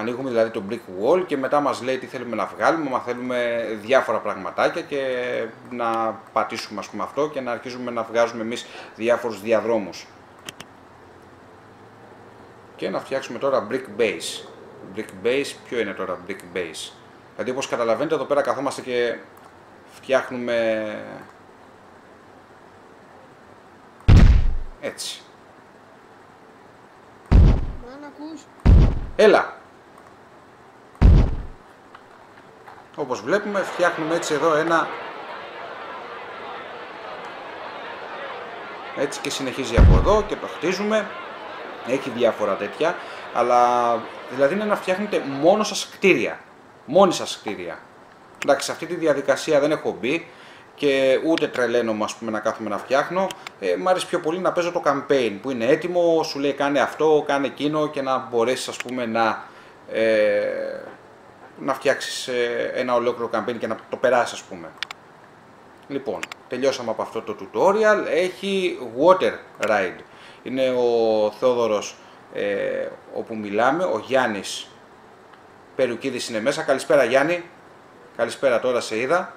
Ανοίγουμε δηλαδή το brick wall και μετά μας λέει τι θέλουμε να βγάλουμε, μα θέλουμε διάφορα πραγματάκια και να πατήσουμε ας πούμε αυτό και να αρχίζουμε να βγάζουμε εμείς διάφορους διαδρόμους. Και να φτιάξουμε τώρα brick base. Brick base, ποιο είναι τώρα brick base; Δηλαδή όπως καταλαβαίνετε εδώ πέρα καθόμαστε και φτιάχνουμε έτσι. Έλα! Όπως βλέπουμε φτιάχνουμε έτσι εδώ ένα έτσι και συνεχίζει από εδώ και το χτίζουμε. Έχει διάφορα τέτοια αλλά δηλαδή είναι να φτιάχνετε μόνο σας κτίρια. Μόνοι σας κτίρια. Εντάξει σε αυτή τη διαδικασία δεν έχω μπει και ούτε τρελαίνομαι ας πούμε να κάθομαι να φτιάχνω. Ε, μ' αρέσει πιο πολύ να παίζω το campaign που είναι έτοιμο, σου λέει κάνε αυτό, κάνε εκείνο και να μπορέσεις ας πούμε να ε, να φτιάξεις ε, ένα ολόκληρο campaign και να το περάσεις ας πούμε. Λοιπόν, τελειώσαμε από αυτό το tutorial. Έχει water ride. Είναι ο Θεόδωρος ε, όπου μιλάμε, ο Γιάννης Περουκίδης είναι μέσα. Καλησπέρα Γιάννη. Καλησπέρα τώρα σε είδα.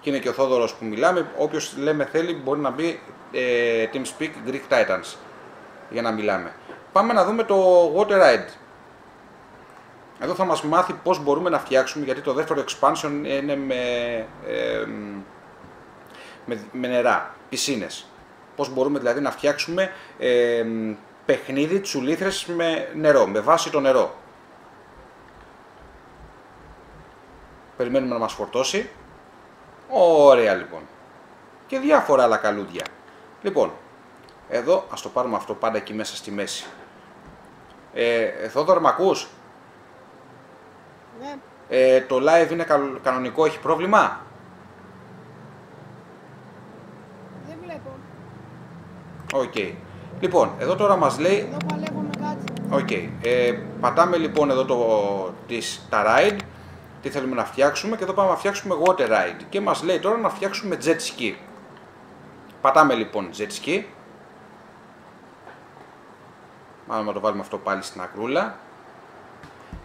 Και είναι και ο Θόδωρος που μιλάμε. Όποιος λέμε θέλει μπορεί να μπει ε, TeamSpeak Greek Titans για να μιλάμε. Πάμε να δούμε το Water Ride. Εδώ θα μας μάθει πώς μπορούμε να φτιάξουμε, γιατί το δεύτερο expansion είναι με, με, νερά, πισίνες. Πώς μπορούμε δηλαδή να φτιάξουμε ε, παιχνίδι τσουλήθρες με νερό, με βάση το νερό. Περιμένουμε να μας φορτώσει. Ωραία λοιπόν. Και διάφορα άλλα καλούδια. Λοιπόν, εδώ ας το πάρουμε αυτό πάντα εκεί μέσα στη μέση. Ε, Θόδωρο, μ' ακούς; Ναι. Ε, το live είναι κανονικό, έχει πρόβλημα; Δεν βλέπω. Ok. Okay. Λοιπόν, εδώ τώρα μας λέει... Εδώ παλεύω με κάτι. Ok. Okay. Ε, πατάμε λοιπόν εδώ το, τις, τα ride, τι θέλουμε να φτιάξουμε και εδώ πάμε να φτιάξουμε water ride. Και μας λέει τώρα να φτιάξουμε jet ski. Πατάμε λοιπόν jet ski. Μάλλον να το βάλουμε αυτό πάλι στην ακρούλα.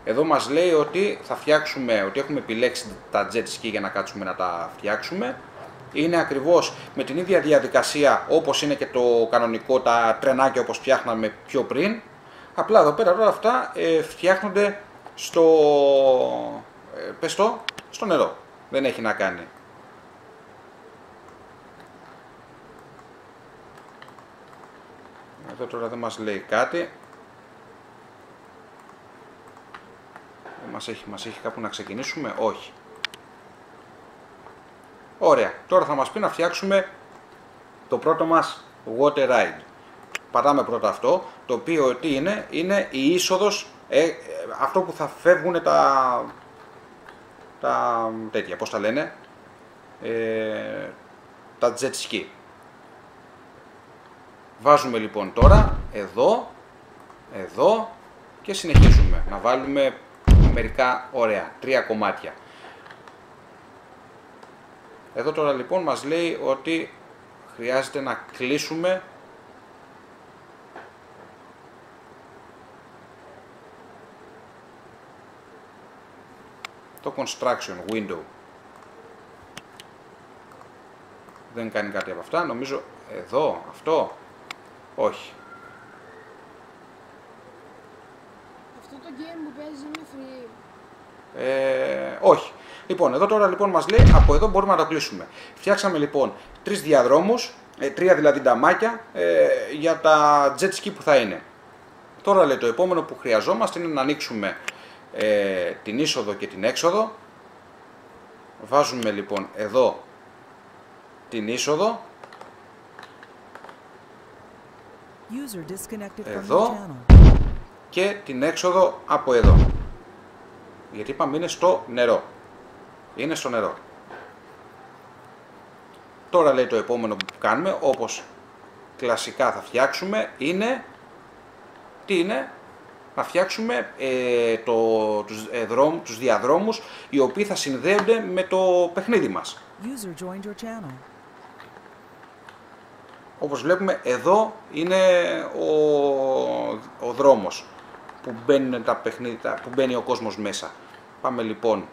Εδώ μας λέει ότι θα φτιάξουμε, ότι έχουμε επιλέξει τα jet ski για να κάτσουμε να τα φτιάξουμε. Είναι ακριβώς με την ίδια διαδικασία όπως είναι και το κανονικό, τα τρενάκια όπως φτιάχναμε πιο πριν. Απλά εδώ πέρα όλα αυτά ε, φτιάχνονται στο, ε, πες στο νερό. Δεν έχει να κάνει. Εδώ τώρα δεν μας λέει κάτι. Μας έχει, μας έχει κάπου να ξεκινήσουμε; Όχι. Ωραία. Τώρα θα μας πει να φτιάξουμε το πρώτο μας water ride. Πατάμε πρώτα αυτό, το οποίο τι είναι, είναι η είσοδος, ε, ε αυτό που θα φεύγουν τα, τα τέτοια, πώς τα λένε, ε, τα jet ski. Βάζουμε λοιπόν τώρα, εδώ, εδώ και συνεχίζουμε να βάλουμε μερικά ωραία, τρία κομμάτια. Εδώ τώρα λοιπόν μας λέει ότι χρειάζεται να κλείσουμε το construction window. Δεν κάνει κάτι από αυτά. Νομίζω εδώ, αυτό. Όχι. Αυτό το game που παίζεις είναι free. Ε, όχι. Λοιπόν, εδώ τώρα λοιπόν μας λέει από εδώ μπορούμε να το κλείσουμε. Φτιάξαμε λοιπόν τρεις διαδρόμους, ε, τρία δηλαδή νταμάκια ε, για τα jet ski που θα είναι. Τώρα λέει το επόμενο που χρειαζόμαστε είναι να ανοίξουμε ε, την είσοδο και την έξοδο. Βάζουμε λοιπόν εδώ την είσοδο. User disconnected from Εδώ. your channel. Και την έξοδο από εδώ. Γιατί είπαμε είναι στο νερό. Είναι στο νερό. Τώρα λέει το επόμενο που κάνουμε, όπως κλασικά θα φτιάξουμε, είναι... Τι είναι; Να φτιάξουμε ε, το, τους, ε, δρόμ- τους διαδρόμους οι οποίοι θα συνδέονται με το παιχνίδι μας. User joined your channel. Όπως βλέπουμε εδώ είναι ο, ο δρόμος που, μπαίνουν τα παιχνίδια, που μπαίνει ο κόσμος μέσα. Πάμε λοιπόν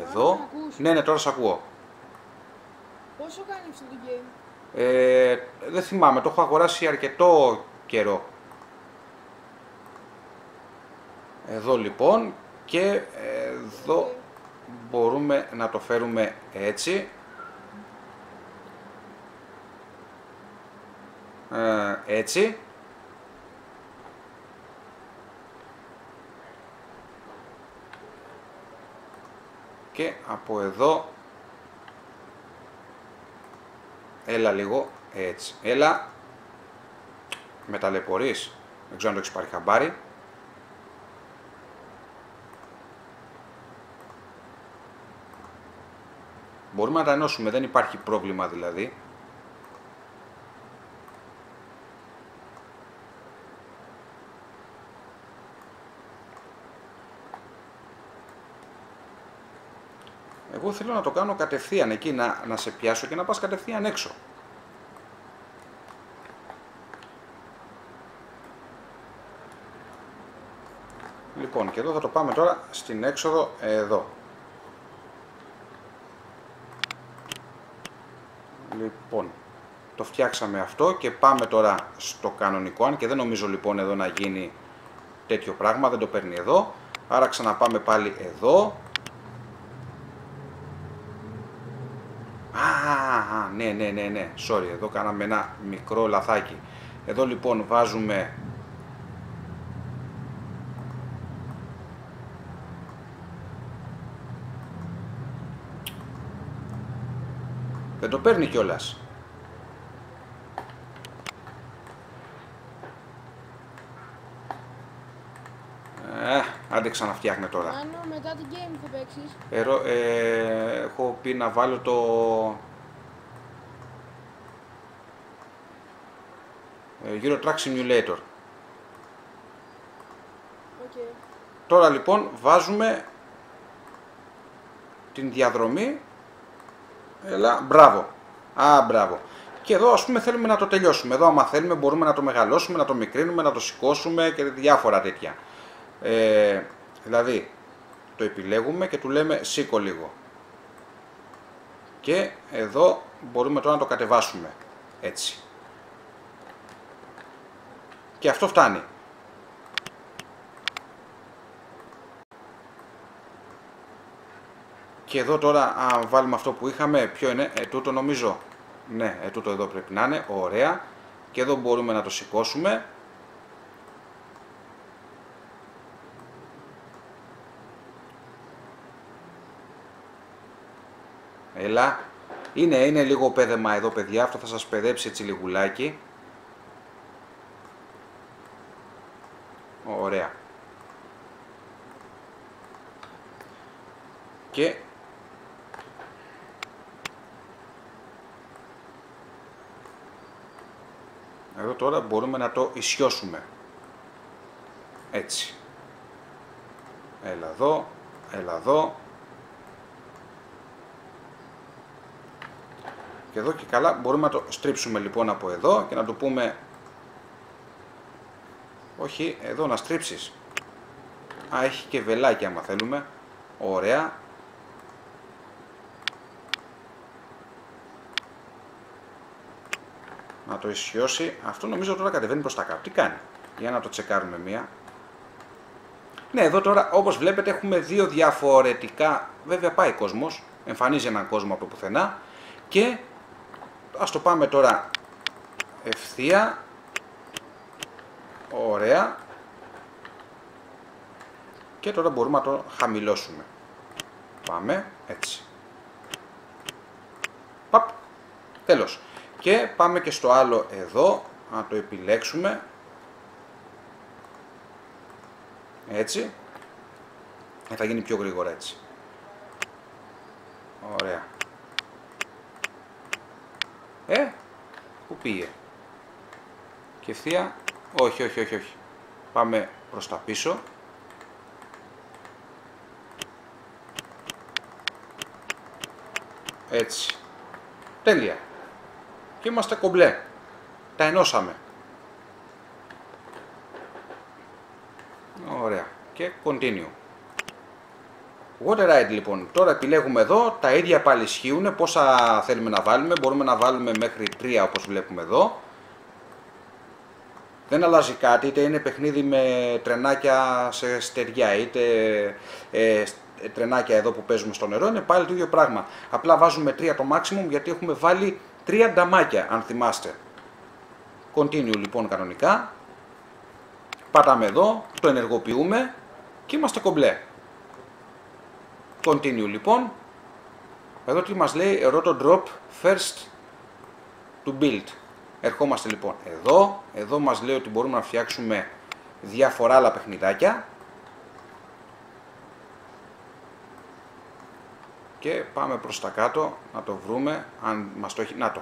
εδώ. Άρα, μ' ακούς; Ναι, ναι, τώρα σε ακούω. Πόσο κάνει αυτό το game; Ε, δεν θυμάμαι, το έχω αγοράσει αρκετό καιρό. Εδώ λοιπόν και εδώ μπορούμε να το φέρουμε έτσι. Ε, έτσι. Και από εδώ Έλα λίγο, έτσι. Έλα. Με ταλαιπωρείς. Δεν ξέρω αν το έχεις πάρει χαμπάρι. Μπορούμε να τα ενώσουμε, δεν υπάρχει πρόβλημα δηλαδή. Εγώ θέλω να το κάνω κατευθείαν εκεί, να, να σε πιάσω και να πας κατευθείαν έξω. Λοιπόν, και εδώ θα το πάμε τώρα στην έξοδο εδώ. Λοιπόν, το φτιάξαμε αυτό και πάμε τώρα στο κανονικό, αν και δεν νομίζω λοιπόν εδώ να γίνει τέτοιο πράγμα, δεν το παίρνει εδώ. Άρα ξαναπάμε πάλι εδώ, Α, α, ναι, ναι, ναι, ναι, sorry, εδώ κάναμε ένα μικρό λαθάκι. Εδώ λοιπόν βάζουμε... Δεν το παίρνει κιόλας. Ε, άντε ξαναφτιάχνε τώρα. Άνω μετά την game θα παίξεις. Ερω, ε, έχω πει να βάλω το... Euro Truck Simulator. Οκ. Τώρα λοιπόν βάζουμε την διαδρομή. Έλα, μπράβο. Α, μπράβο. Και εδώ ας πούμε θέλουμε να το τελειώσουμε. Εδώ άμα θέλουμε μπορούμε να το μεγαλώσουμε, να το μικρύνουμε, να το σηκώσουμε και διάφορα τέτοια. Ε, δηλαδή το επιλέγουμε και του λέμε σήκω λίγο. Και εδώ μπορούμε τώρα να το κατεβάσουμε. Έτσι. Και αυτό φτάνει. Και εδώ τώρα, αν βάλουμε αυτό που είχαμε, ποιο είναι, ε, τούτο νομίζω. Ναι, ε, τούτο εδώ πρέπει να είναι, ωραία. Και εδώ μπορούμε να το σηκώσουμε. Έλα. Είναι, είναι λίγο πέδεμα εδώ παιδιά, αυτό θα σας παιδέψει έτσι λιγουλάκι. Ωραία. Και εδώ τώρα μπορούμε να το ισιώσουμε. Έτσι. Έλα εδώ, έλα εδώ. Και εδώ και καλά μπορούμε να το στρίψουμε λοιπόν από εδώ και να του πούμε όχι, εδώ να στρίψεις. Α, έχει και βελάκι άμα θέλουμε. Ωραία. Να το ισιώσει. Αυτό νομίζω τώρα κατεβαίνει προς τα κάτω. Τι κάνει; Για να το τσεκάρουμε μία. Ναι, εδώ τώρα όπως βλέπετε έχουμε δύο διαφορετικά, βέβαια πάει κόσμος, εμφανίζει έναν κόσμο από πουθενά και ας το πάμε τώρα ευθεία ωραία και τώρα μπορούμε να το χαμηλώσουμε. Πάμε έτσι. Παπ, τέλος. Και πάμε και στο άλλο εδώ, να το επιλέξουμε έτσι ε, θα γίνει πιο γρήγορα έτσι ωραία ε που πήγε; Και ευθεία όχι όχι όχι όχι πάμε προς τα πίσω έτσι τέλεια και είμαστε κομπλέ τα ενώσαμε Ωραία. Και continue. Water ride λοιπόν. Τώρα επιλέγουμε εδώ. Τα ίδια πάλι ισχύουν. Πόσα θέλουμε να βάλουμε. Μπορούμε να βάλουμε μέχρι 3 όπως βλέπουμε εδώ. Δεν αλλάζει κάτι. Είτε είναι παιχνίδι με τρενάκια σε στεριά. Είτε ε, τρενάκια εδώ που παίζουμε στο νερό. Είναι πάλι το ίδιο πράγμα. Απλά βάζουμε 3 το maximum γιατί έχουμε βάλει 3 νταμάκια αν θυμάστε. Continue λοιπόν κανονικά πατάμε εδώ, το ενεργοποιούμε και είμαστε κομπλέ. Continue λοιπόν. Εδώ τι μας λέει Roto Drop First to Build. Ερχόμαστε λοιπόν εδώ. Εδώ μας λέει ότι μπορούμε να φτιάξουμε διάφορα άλλα παιχνιδάκια. Και πάμε προς τα κάτω να το βρούμε αν μας το έχει... Να το.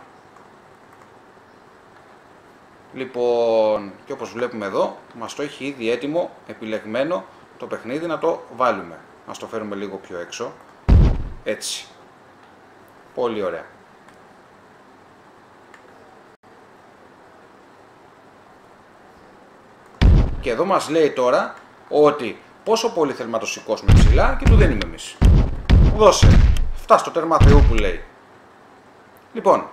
Λοιπόν, και όπως βλέπουμε εδώ, μας το έχει ήδη έτοιμο, επιλεγμένο το παιχνίδι να το βάλουμε. Ας το φέρουμε λίγο πιο έξω. Έτσι. Πολύ ωραία. Και εδώ μας λέει τώρα ότι πόσο πολύ θέλουμε να το σηκώσουμε ψηλά και του δίνουμε εμείς. Δώσε. Φτάσει στο τέρμα Θεού που λέει. Λοιπόν,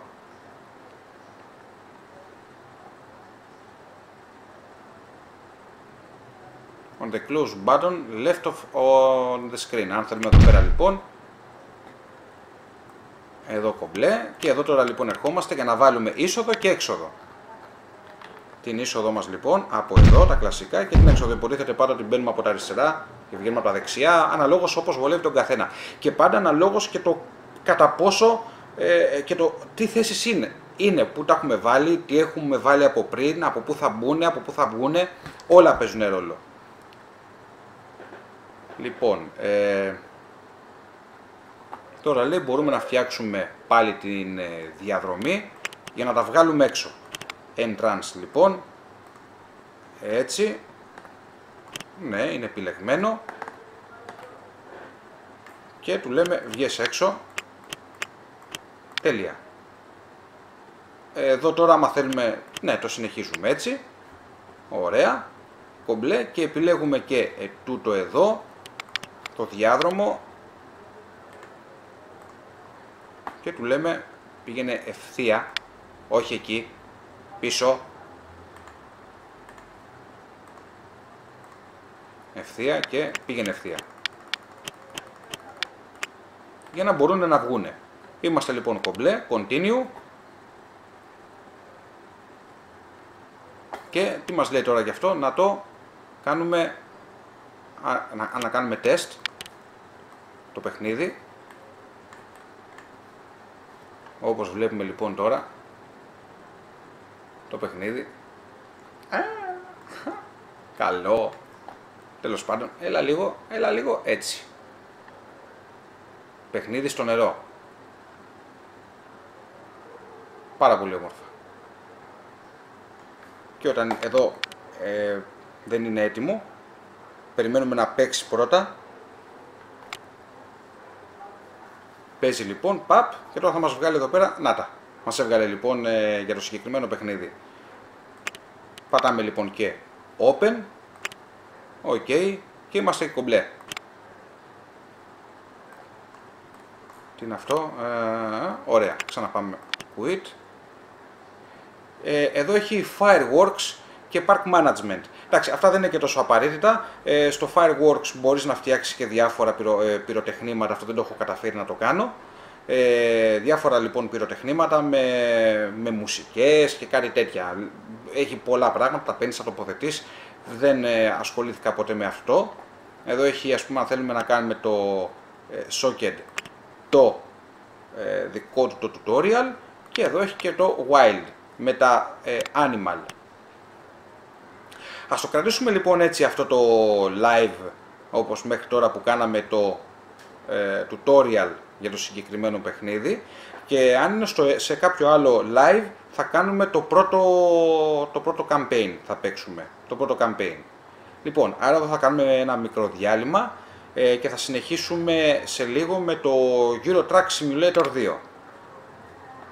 on the close button left of on the screen. Αν θέλουμε εδώ πέρα λοιπόν, εδώ κομπλέ και εδώ τώρα λοιπόν ερχόμαστε για να βάλουμε είσοδο και έξοδο. Την είσοδο μας λοιπόν από εδώ τα κλασικά και την έξοδο υποτίθεται πάντα την μπαίνουμε από τα αριστερά και βγαίνουμε από τα δεξιά αναλόγως όπως βολεύει τον καθένα. Και πάντα αναλόγως και το κατά πόσο ε, και το τι θέσεις είναι. Είναι που τα έχουμε βάλει, τι έχουμε βάλει από πριν, από πού θα μπουν, από πού θα βγουν, όλα παίζουν ρόλο. Λοιπόν, ε, τώρα λέει μπορούμε να φτιάξουμε πάλι την ε, διαδρομή για να τα βγάλουμε έξω. Entrance λοιπόν, έτσι, ναι είναι επιλεγμένο. Και του λέμε βγες έξω, τέλεια. Εδώ τώρα άμα θέλουμε, ναι το συνεχίζουμε έτσι, ωραία, κομπλέ. Και επιλέγουμε και ε, τούτο εδώ το διάδρομο. Και του λέμε πήγαινε ευθεία, όχι εκεί, πίσω, ευθεία και πήγαινε ευθεία. Για να μπορούν να βγούνε. Είμαστε λοιπόν κομπλέ, continue. Και τι μας λέει τώρα γι' αυτό, να το κάνουμε, να, να κάνουμε τεστ το παιχνίδι. Όπως βλέπουμε λοιπόν τώρα το παιχνίδι. Καλό. Τέλος πάντων, έλα λίγο, έλα λίγο έτσι. Παιχνίδι στο νερό. Πάρα πολύ όμορφα. Και όταν εδώ ε, δεν είναι έτοιμο, περιμένουμε να παίξει πρώτα Παίζει λοιπόν, παπ, και τώρα θα μας βγάλει εδώ πέρα, να τα. Μας έβγαλε λοιπόν ε, για το συγκεκριμένο παιχνίδι. Πατάμε λοιπόν και open, ok, και είμαστε κομπλέ. Τι είναι αυτό, ε, ωραία, ξαναπάμε quit. Ε, εδώ έχει Fireworks και Park Management. Εντάξει, αυτά δεν είναι και τόσο απαραίτητα. Ε, στο Fireworks μπορείς να φτιάξεις και διάφορα πυρο, ε, πυροτεχνήματα, αυτό δεν το έχω καταφέρει να το κάνω. Ε, διάφορα λοιπόν πυροτεχνήματα με, με μουσικές και κάτι τέτοια. Έχει πολλά πράγματα, τα παίρνεις, θα τοποθετείς. Δεν ε, ασχολήθηκα ποτέ με αυτό. Εδώ έχει, ας πούμε, αν θέλουμε να κάνουμε το ε, socket, το ε, δικό του το tutorial και εδώ έχει και το wild με τα ε, animal. Ας το κρατήσουμε λοιπόν έτσι αυτό το live όπως μέχρι τώρα που κάναμε το ε, tutorial για το συγκεκριμένο παιχνίδι και αν είναι στο, σε κάποιο άλλο live θα κάνουμε το πρώτο, το πρώτο campaign θα παίξουμε, το πρώτο campaign. Λοιπόν, άρα εδώ θα κάνουμε ένα μικρό διάλειμμα ε, και θα συνεχίσουμε σε λίγο με το Euro Truck Simulator 2.